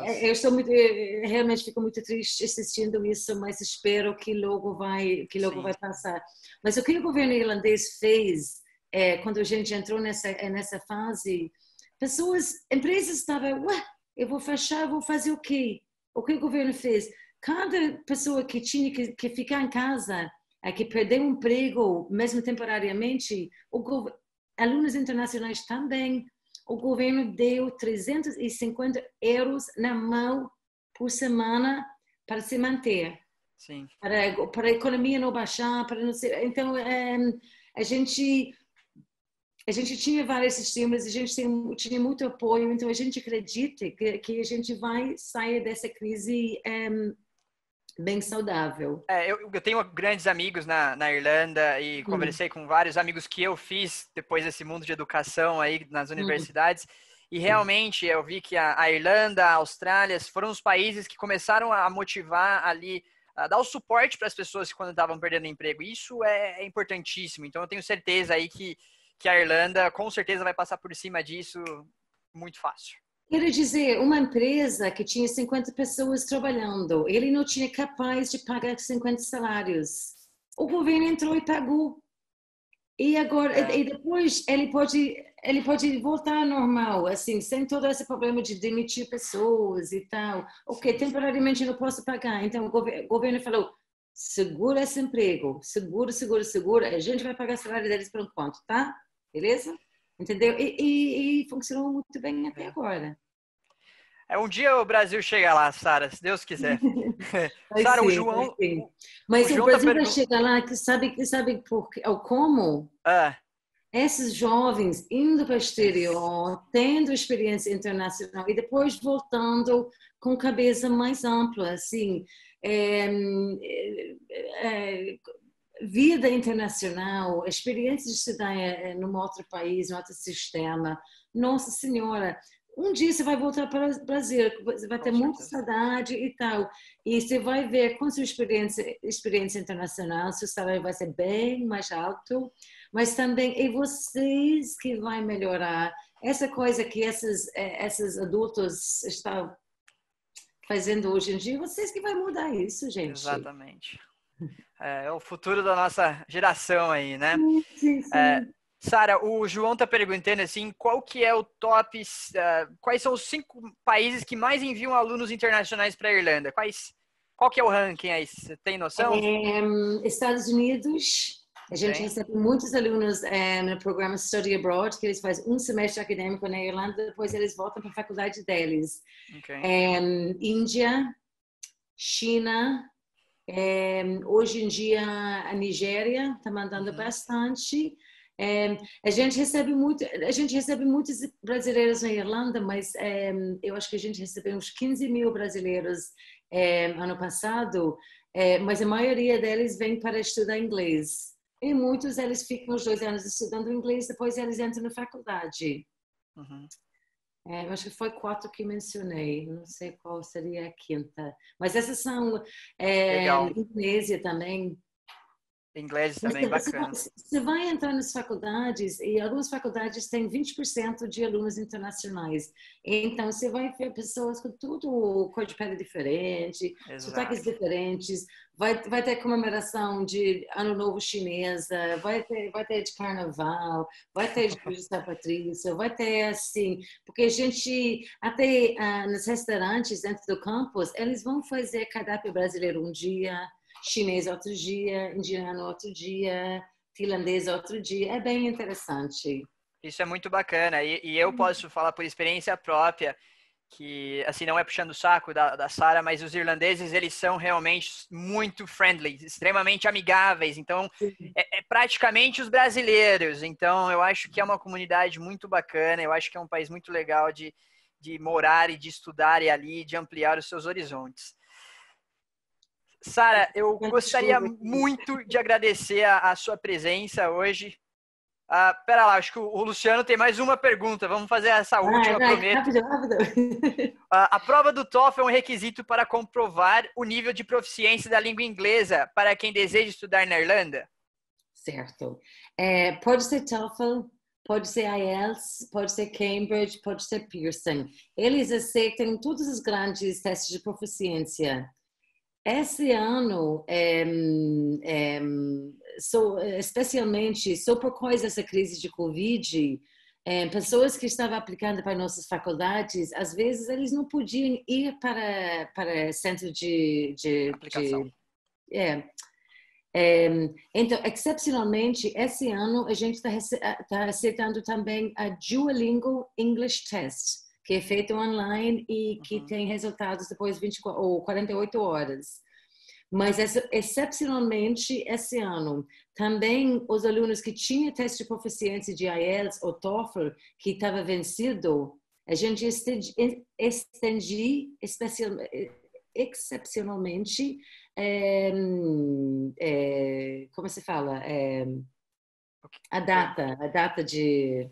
É, eu estou muito, realmente fico muito triste assistindo isso, mas espero que logo vai, que logo Sim. vai passar. Mas o que o governo irlandês fez é, quando a gente entrou nessa nessa fase, pessoas, empresas estavam, ué, eu vou fechar, vou fazer o quê? O que o governo fez? Cada pessoa que tinha que, que ficar em casa, é, que perdeu um emprego, mesmo temporariamente, o alunos internacionais também, o governo deu 350 euros na mão por semana para se manter. Sim. Para, para a economia não baixar, para não ser. Então, é, a gente a gente tinha vários sistemas, a gente tem, tinha muito apoio, então a gente acredita que, que a gente vai sair dessa crise um, bem saudável. É, eu, eu, tenho grandes amigos na, na Irlanda e hum. conversei com vários amigos que eu fiz depois desse mundo de educação aí nas hum. universidades. Hum. E realmente eu vi que a, a Irlanda, a Austrália foram os países que começaram a motivar ali a dar o suporte para as pessoas quando estavam perdendo emprego. Isso é, é, importantíssimo. Então eu tenho certeza aí que que a Irlanda com certeza vai passar por cima disso muito fácil. Quero dizer, uma empresa que tinha 50 pessoas trabalhando, ele não tinha capaz de pagar 50 salários. O governo entrou e pagou. E agora, é. e depois ele pode, ele pode voltar ao normal, assim, sem todo esse problema de demitir pessoas e tal. Ok, temporariamente não posso pagar. Então o governo, o governo falou, segura esse emprego, segura, segura, segura. A gente vai pagar o salário deles por enquanto, tá? beleza? Entendeu? E, e, e funcionou muito bem até é. agora. É, um dia o Brasil chega lá, Sara, se Deus quiser. Sara, o João. Mas o, o Brasil tá vai chegar lá, que sabe, sabe por, ou como? Ah. Esses jovens indo para o exterior, tendo experiência internacional e depois voltando com cabeça mais ampla, assim, é, é, vida internacional, experiência de estudar eh, eh, num outro país, num outro sistema. Nossa Senhora, um dia você vai voltar para o Brasil, você vai ter muita saudade e tal. E você vai ver com sua experiência, experiência internacional, seu salário vai ser bem mais alto, mas também é vocês que vai melhorar. Essa coisa que esses, eh, esses adultos estão fazendo hoje em dia, vocês que vai mudar isso, gente. Exatamente. É, é, o futuro da nossa geração aí, né? Sim, sim. É, Sara, o João tá perguntando assim, qual que é o top, uh, quais são os cinco países que mais enviam alunos internacionais para a Irlanda? Quais, qual que é o ranking aí? Você tem noção? É, Estados Unidos, a gente recebe muitos alunos é, no programa Study Abroad, que eles fazem um semestre acadêmico na Irlanda, depois eles voltam para a faculdade deles. Okay. É, Índia, China, é, hoje em dia a Nigéria está mandando uhum. bastante. É, a gente recebe muito, a gente recebe muitos brasileiros na Irlanda, mas é, eu acho que a gente recebeu uns 15 mil brasileiros ano passado, mas a maioria deles vem para estudar inglês. E muitos eles ficam os dois anos estudando inglês, depois eles entram na faculdade. Uhum. É, acho que foi quatro que mencionei, não sei qual seria a quinta. Mas essas são é, Indonésia também. Inglês também, Mas, bacana. Você vai entrar nas faculdades e algumas faculdades têm 20% de alunos internacionais. Então, você vai ver pessoas com tudo cor de pele diferente, Exato. sotaques diferentes, vai, vai ter comemoração de Ano Novo Chinesa, vai ter, vai ter de Carnaval, vai ter de da Patrícia, vai ter assim, porque a gente, até ah, nos restaurantes dentro do campus, eles vão fazer cardápio brasileiro um dia, chinês outro dia, indiano outro dia, finlandês outro dia, é bem interessante. Isso é muito bacana. E, e eu posso falar por experiência própria que, assim, não é puxando o saco da, da Sara, mas os irlandeses, eles são realmente muito friendly, extremamente amigáveis. Então, é, é, praticamente os brasileiros. Então, eu acho que é uma comunidade muito bacana. Eu acho que é um país muito legal de, de morar e de estudar e ali, de ampliar os seus horizontes. Sara, eu gostaria muito de agradecer a, a sua presença hoje. Ah, pera lá, acho que o Luciano tem mais uma pergunta. Vamos fazer essa última, vai, prometo. Rápido, rápido. a prova do TOEFL é um requisito para comprovar o nível de proficiência da língua inglesa para quem deseja estudar na Irlanda? Certo. É, pode ser TOEFL, pode ser IELTS, pode ser Cambridge, pode ser Pearson. Eles aceitam todos os grandes testes de proficiência. Esse ano, é, é, so, especialmente só por causa dessa crise de Covid, é, pessoas que estavam aplicando para nossas faculdades, às vezes eles não podiam ir para para centro de, de aplicação. De, é, é, então, excepcionalmente, esse ano a gente está tá aceitando também a Duolingo English Test que é feito online e que uhum. tem resultados depois de 24 ou 48 horas. Mas excepcionalmente esse ano, também os alunos que tinham teste de proficiência de IELTS ou TOEFL que estava vencido, a gente estendi, estendi excepcionalmente, é, é, como se fala, é, a data, a data de,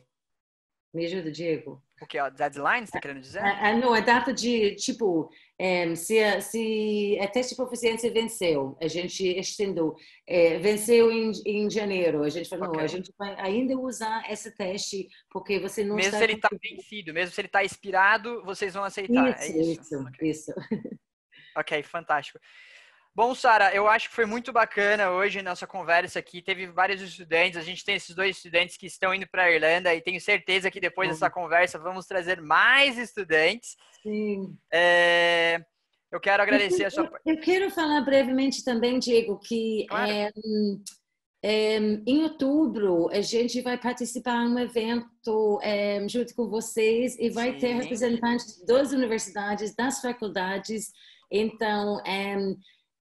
me ajuda, Diego. O que? A deadline, você está querendo dizer? A, a, não, a data de, tipo, é, se, se a teste de proficiência venceu, a gente estendeu, é, venceu em, em janeiro, a gente falou, okay. não, a gente vai ainda usar esse teste porque você não mesmo se ele está vencido, mesmo se ele está expirado, vocês vão aceitar, isso, é isso? Isso, okay. isso. Ok, fantástico. Bom, Sara, eu acho que foi muito bacana hoje nossa conversa aqui. Teve vários estudantes, a gente tem esses dois estudantes que estão indo para a Irlanda e tenho certeza que depois uhum. dessa conversa vamos trazer mais estudantes. Sim. É, eu quero agradecer eu, a sua. Eu quero falar brevemente também, Diego, que claro. é, é, em outubro a gente vai participar de um evento é, junto com vocês e vai Sim. ter representantes das universidades, das faculdades. Então, é,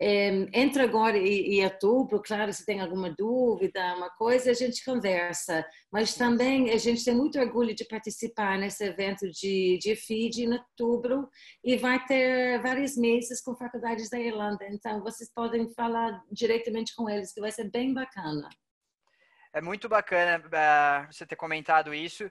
entre agora e, e outubro, claro, se tem alguma dúvida, uma coisa, a gente conversa. Mas também a gente tem muito orgulho de participar nesse evento de, de FID em outubro e vai ter vários meses com faculdades da Irlanda. Então, vocês podem falar diretamente com eles, que vai ser bem bacana. É muito bacana uh, você ter comentado isso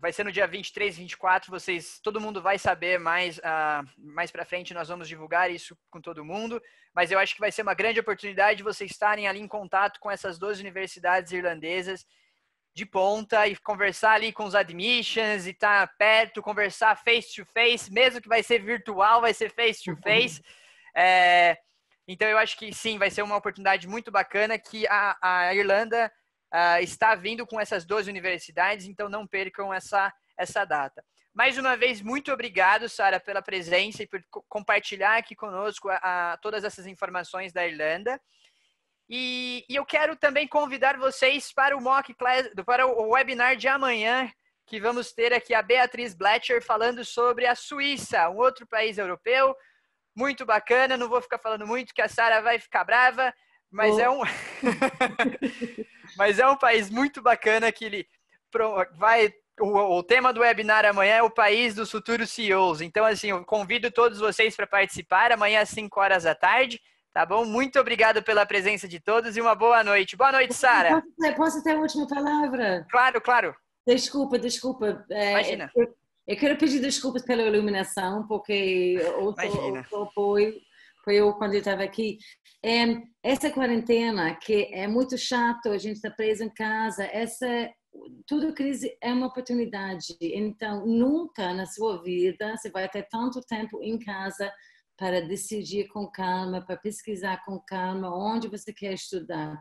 vai ser no dia 23, 24, vocês, todo mundo vai saber mais, uh, mais para frente, nós vamos divulgar isso com todo mundo, mas eu acho que vai ser uma grande oportunidade de vocês estarem ali em contato com essas duas universidades irlandesas de ponta e conversar ali com os admissions e estar tá perto, conversar face to face, mesmo que vai ser virtual, vai ser face to face. É, então eu acho que sim, vai ser uma oportunidade muito bacana que a, a Irlanda uh, está vindo com essas duas universidades, então não percam essa, essa data. Mais uma vez, muito obrigado, Sara, pela presença e por compartilhar aqui conosco a, a, todas essas informações da Irlanda. E, e, eu quero também convidar vocês para o mock class, para o webinar de amanhã, que vamos ter aqui a Beatriz Bletcher falando sobre a Suíça, um outro país europeu, muito bacana. Não vou ficar falando muito, que a Sara vai ficar brava, mas oh. é um mas é um país muito bacana que ele vai o, o, tema do webinar amanhã é o país dos futuros CEOs. Então, assim, eu convido todos vocês para participar amanhã às 5 horas da tarde, tá bom? Muito obrigado pela presença de todos e uma boa noite. Boa noite, Sara. Posso, posso ter a última palavra? Claro, claro. Desculpa, desculpa. É, Imagina. Eu, eu, quero pedir desculpas pela iluminação, porque o, apoio foi eu quando eu estava aqui. É, essa quarentena que é muito chato, a gente está preso em casa, essa tudo crise é uma oportunidade. Então, nunca na sua vida você vai ter tanto tempo em casa para decidir com calma, para pesquisar com calma onde você quer estudar.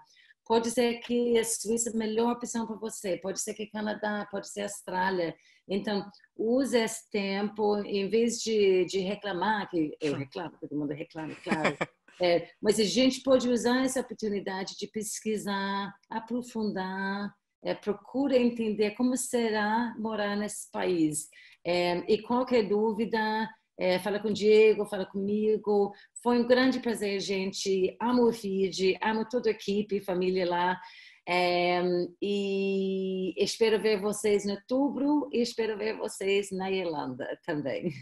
Pode ser que a Suíça é a melhor opção para você, pode ser que Canadá, pode ser Austrália. Então, use esse tempo, em vez de, de reclamar, que eu reclamo, todo mundo reclama, claro. É, mas a gente pode usar essa oportunidade de pesquisar, aprofundar, é, procura entender como será morar nesse país. É, e qualquer dúvida, é, fala com o Diego, fala comigo. Foi um grande prazer, gente. Amo o FID, amo toda a equipe, família lá. É, e espero ver vocês em outubro e espero ver vocês na Irlanda também.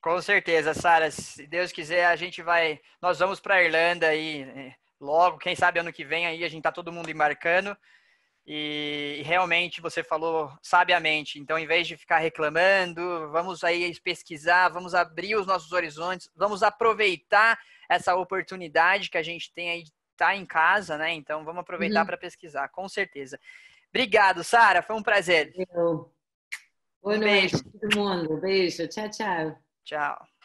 Com certeza, Sara. Se Deus quiser, a gente vai. Nós vamos para a Irlanda aí é, logo. Quem sabe ano que vem aí a gente tá todo mundo embarcando. E, realmente você falou sabiamente. Então, em vez de ficar reclamando, vamos aí pesquisar, vamos abrir os nossos horizontes, vamos aproveitar essa oportunidade que a gente tem aí de estar tá em casa, né? Então, vamos aproveitar uhum. para pesquisar, com certeza. Obrigado, Sara. Foi um prazer. Eu. Boa um noite, beijo. todo mundo. Beijo. Tchau, tchau. Tchau.